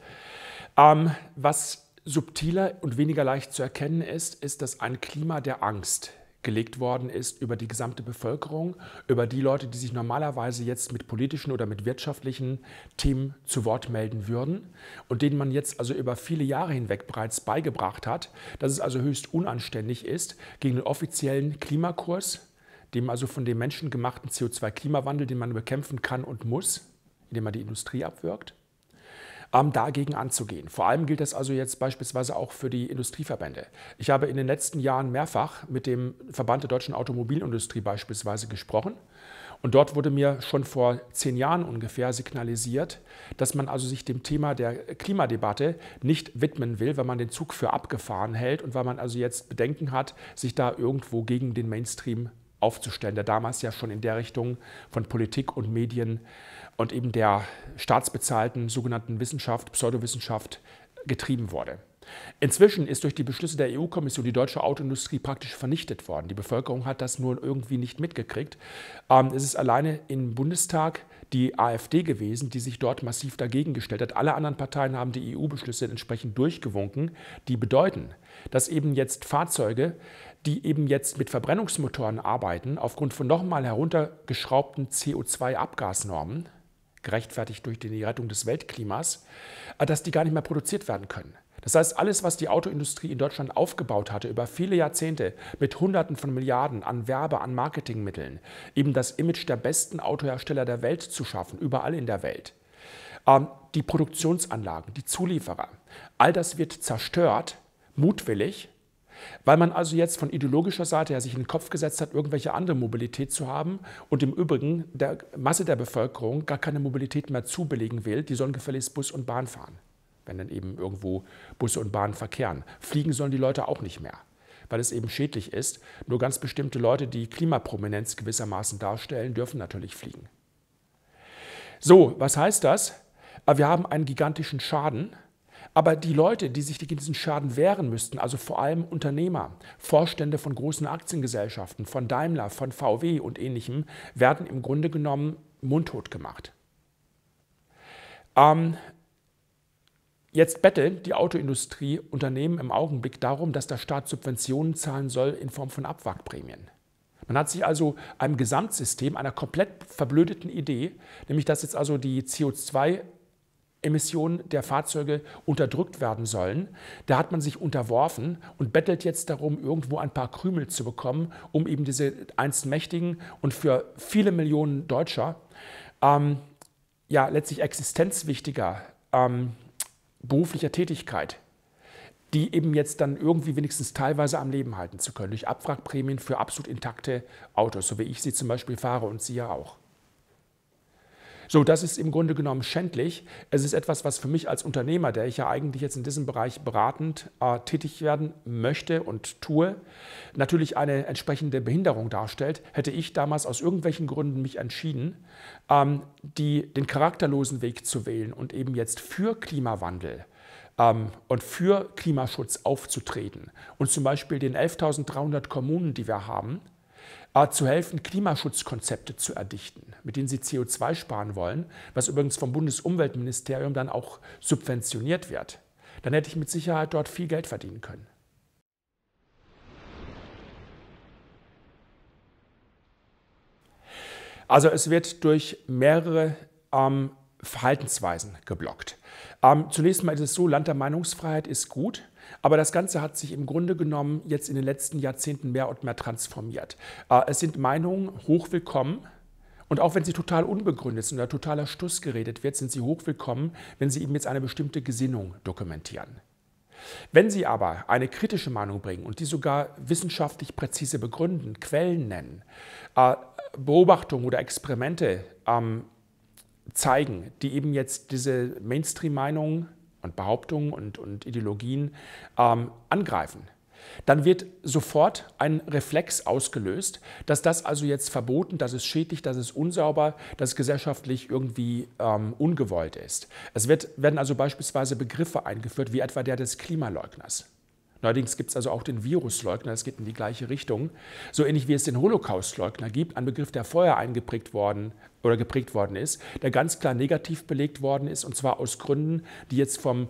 Ähm, was subtiler und weniger leicht zu erkennen ist, ist, dass ein Klima der Angst gelegt worden ist über die gesamte Bevölkerung, über die Leute, die sich normalerweise jetzt mit politischen oder mit wirtschaftlichen Themen zu Wort melden würden und denen man jetzt also über viele Jahre hinweg bereits beigebracht hat, dass es also höchst unanständig ist, gegen den offiziellen Klimakurs, dem also von den Menschen gemachten CO2-Klimawandel, den man bekämpfen kann und muss, indem man die Industrie abwirkt, dagegen anzugehen. Vor allem gilt das also jetzt beispielsweise auch für die Industrieverbände. Ich habe in den letzten Jahren mehrfach mit dem Verband der deutschen Automobilindustrie beispielsweise gesprochen. Und dort wurde mir schon vor zehn Jahren ungefähr signalisiert, dass man also sich dem Thema der Klimadebatte nicht widmen will, weil man den Zug für abgefahren hält und weil man also jetzt Bedenken hat, sich da irgendwo gegen den Mainstream aufzustellen, der damals ja schon in der Richtung von Politik und Medien und eben der staatsbezahlten sogenannten Wissenschaft, Pseudowissenschaft getrieben wurde. Inzwischen ist durch die Beschlüsse der EU-Kommission die deutsche Autoindustrie praktisch vernichtet worden. Die Bevölkerung hat das nur irgendwie nicht mitgekriegt. Ähm, es ist alleine im Bundestag die AfD gewesen, die sich dort massiv dagegen gestellt hat. Alle anderen Parteien haben die EU-Beschlüsse entsprechend durchgewunken, die bedeuten, dass eben jetzt Fahrzeuge, die eben jetzt mit Verbrennungsmotoren arbeiten, aufgrund von nochmal heruntergeschraubten CO2-Abgasnormen, gerechtfertigt durch die Rettung des Weltklimas, äh, dass die gar nicht mehr produziert werden können. Das heißt, alles, was die Autoindustrie in Deutschland aufgebaut hatte über viele Jahrzehnte mit Hunderten von Milliarden an Werbe, an Marketingmitteln, eben das Image der besten Autohersteller der Welt zu schaffen, überall in der Welt, ähm, die Produktionsanlagen, die Zulieferer, all das wird zerstört, mutwillig, weil man also jetzt von ideologischer Seite her sich in den Kopf gesetzt hat, irgendwelche andere Mobilität zu haben und im Übrigen der Masse der Bevölkerung gar keine Mobilität mehr zubelegen will, die sollen gefälligst Bus und Bahn fahren, wenn dann eben irgendwo Busse und Bahnen verkehren. Fliegen sollen die Leute auch nicht mehr, weil es eben schädlich ist. Nur ganz bestimmte Leute, die Klimaprominenz gewissermaßen darstellen, dürfen natürlich fliegen. So, was heißt das? Wir haben einen gigantischen Schaden aber die Leute, die sich gegen diesen Schaden wehren müssten, also vor allem Unternehmer, Vorstände von großen Aktiengesellschaften, von Daimler, von VW und ähnlichem, werden im Grunde genommen mundtot gemacht. Ähm, jetzt bettelt die Autoindustrie Unternehmen im Augenblick darum, dass der Staat Subventionen zahlen soll in Form von Abwrackprämien. Man hat sich also einem Gesamtsystem, einer komplett verblödeten Idee, nämlich dass jetzt also die CO2 Emissionen der Fahrzeuge unterdrückt werden sollen. Da hat man sich unterworfen und bettelt jetzt darum, irgendwo ein paar Krümel zu bekommen, um eben diese einst mächtigen und für viele Millionen Deutscher ähm, ja letztlich existenzwichtiger ähm, beruflicher Tätigkeit, die eben jetzt dann irgendwie wenigstens teilweise am Leben halten zu können, durch Abwrackprämien für absolut intakte Autos, so wie ich sie zum Beispiel fahre und Sie ja auch. So, das ist im Grunde genommen schändlich. Es ist etwas, was für mich als Unternehmer, der ich ja eigentlich jetzt in diesem Bereich beratend äh, tätig werden möchte und tue, natürlich eine entsprechende Behinderung darstellt. Hätte ich damals aus irgendwelchen Gründen mich entschieden, ähm, die, den charakterlosen Weg zu wählen und eben jetzt für Klimawandel ähm, und für Klimaschutz aufzutreten und zum Beispiel den 11.300 Kommunen, die wir haben, zu helfen, Klimaschutzkonzepte zu erdichten, mit denen sie CO2 sparen wollen, was übrigens vom Bundesumweltministerium dann auch subventioniert wird, dann hätte ich mit Sicherheit dort viel Geld verdienen können. Also es wird durch mehrere ähm, Verhaltensweisen geblockt. Ähm, zunächst mal ist es so, Land der Meinungsfreiheit ist gut. Aber das Ganze hat sich im Grunde genommen jetzt in den letzten Jahrzehnten mehr und mehr transformiert. Äh, es sind Meinungen hochwillkommen. Und auch wenn sie total unbegründet sind oder totaler Stuss geredet wird, sind sie hochwillkommen, wenn sie eben jetzt eine bestimmte Gesinnung dokumentieren. Wenn Sie aber eine kritische Meinung bringen und die sogar wissenschaftlich präzise begründen, Quellen nennen, äh, Beobachtungen oder Experimente ähm, zeigen, die eben jetzt diese Mainstream-Meinungen und Behauptungen und, und Ideologien ähm, angreifen, dann wird sofort ein Reflex ausgelöst, dass das also jetzt verboten, dass es schädlich, dass es unsauber, dass es gesellschaftlich irgendwie ähm, ungewollt ist. Es wird, werden also beispielsweise Begriffe eingeführt, wie etwa der des Klimaleugners. Neuerdings gibt es also auch den Virusleugner, das geht in die gleiche Richtung. So ähnlich wie es den Holocaustleugner gibt, ein Begriff, der vorher eingeprägt worden oder geprägt worden ist, der ganz klar negativ belegt worden ist, und zwar aus Gründen, die jetzt vom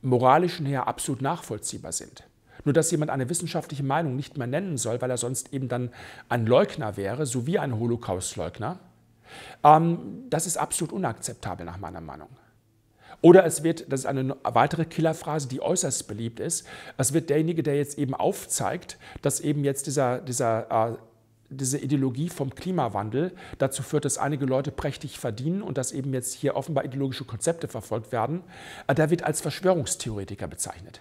moralischen her absolut nachvollziehbar sind. Nur dass jemand eine wissenschaftliche Meinung nicht mehr nennen soll, weil er sonst eben dann ein Leugner wäre, so wie ein Holocaustleugner, ähm, das ist absolut unakzeptabel nach meiner Meinung. Oder es wird, das ist eine weitere Killerphrase, die äußerst beliebt ist, es wird derjenige, der jetzt eben aufzeigt, dass eben jetzt dieser, dieser äh, diese Ideologie vom Klimawandel dazu führt, dass einige Leute prächtig verdienen und dass eben jetzt hier offenbar ideologische Konzepte verfolgt werden, äh, der wird als Verschwörungstheoretiker bezeichnet.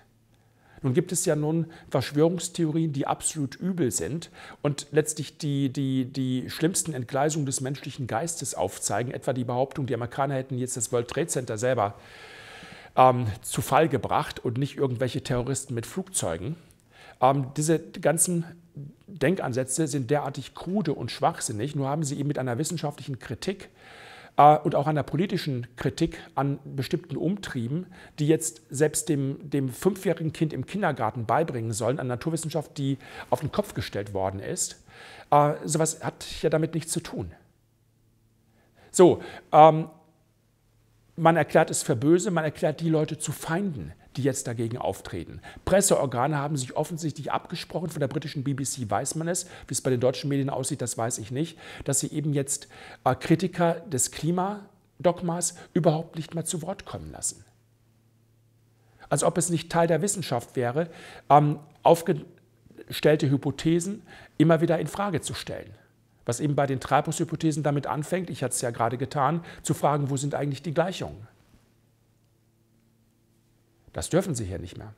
Nun gibt es ja nun Verschwörungstheorien, die absolut übel sind und letztlich die, die, die schlimmsten Entgleisungen des menschlichen Geistes aufzeigen, etwa die Behauptung, die Amerikaner hätten jetzt das World Trade Center selber ähm, zu Fall gebracht und nicht irgendwelche Terroristen mit Flugzeugen. Ähm, diese ganzen Denkansätze sind derartig krude und schwachsinnig, nur haben sie eben mit einer wissenschaftlichen Kritik und auch einer politischen Kritik an bestimmten Umtrieben, die jetzt selbst dem, dem fünfjährigen Kind im Kindergarten beibringen sollen, an Naturwissenschaft, die auf den Kopf gestellt worden ist. Äh, sowas hat ja damit nichts zu tun. So, ähm, man erklärt es für böse, man erklärt die Leute zu Feinden, die jetzt dagegen auftreten. Presseorgane haben sich offensichtlich abgesprochen, von der britischen BBC weiß man es, wie es bei den deutschen Medien aussieht, das weiß ich nicht, dass sie eben jetzt äh, Kritiker des Klimadogmas überhaupt nicht mehr zu Wort kommen lassen. Als ob es nicht Teil der Wissenschaft wäre, ähm, aufgestellte Hypothesen immer wieder in Frage zu stellen. Was eben bei den Treibhaushypothesen damit anfängt, ich hatte es ja gerade getan, zu fragen, wo sind eigentlich die Gleichungen? Das dürfen sie hier nicht mehr.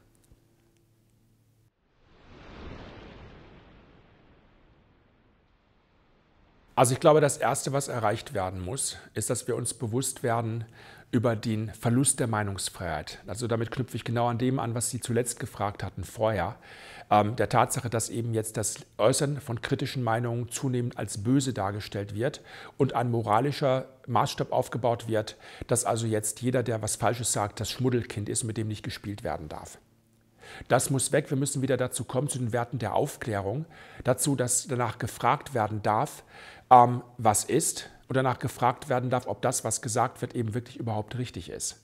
Also ich glaube, das Erste, was erreicht werden muss, ist, dass wir uns bewusst werden über den Verlust der Meinungsfreiheit. Also damit knüpfe ich genau an dem an, was Sie zuletzt gefragt hatten vorher. Ähm, der Tatsache, dass eben jetzt das Äußern von kritischen Meinungen zunehmend als böse dargestellt wird und ein moralischer Maßstab aufgebaut wird, dass also jetzt jeder, der was Falsches sagt, das Schmuddelkind ist, mit dem nicht gespielt werden darf. Das muss weg. Wir müssen wieder dazu kommen, zu den Werten der Aufklärung, dazu, dass danach gefragt werden darf, ähm, was ist, und danach gefragt werden darf, ob das, was gesagt wird, eben wirklich überhaupt richtig ist.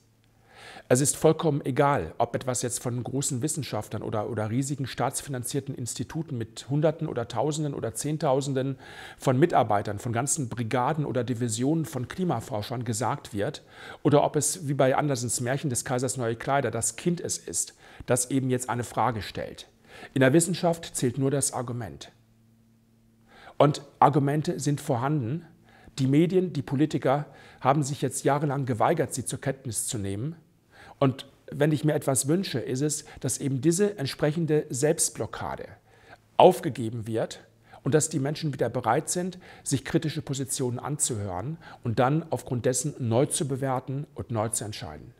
Es ist vollkommen egal, ob etwas jetzt von großen Wissenschaftlern oder, oder riesigen staatsfinanzierten Instituten mit Hunderten oder Tausenden oder Zehntausenden von Mitarbeitern, von ganzen Brigaden oder Divisionen von Klimaforschern gesagt wird, oder ob es wie bei Andersens Märchen des Kaisers Neue Kleider das Kind es ist, das eben jetzt eine Frage stellt. In der Wissenschaft zählt nur das Argument. Und Argumente sind vorhanden. Die Medien, die Politiker haben sich jetzt jahrelang geweigert, sie zur Kenntnis zu nehmen. Und wenn ich mir etwas wünsche, ist es, dass eben diese entsprechende Selbstblockade aufgegeben wird und dass die Menschen wieder bereit sind, sich kritische Positionen anzuhören und dann aufgrund dessen neu zu bewerten und neu zu entscheiden.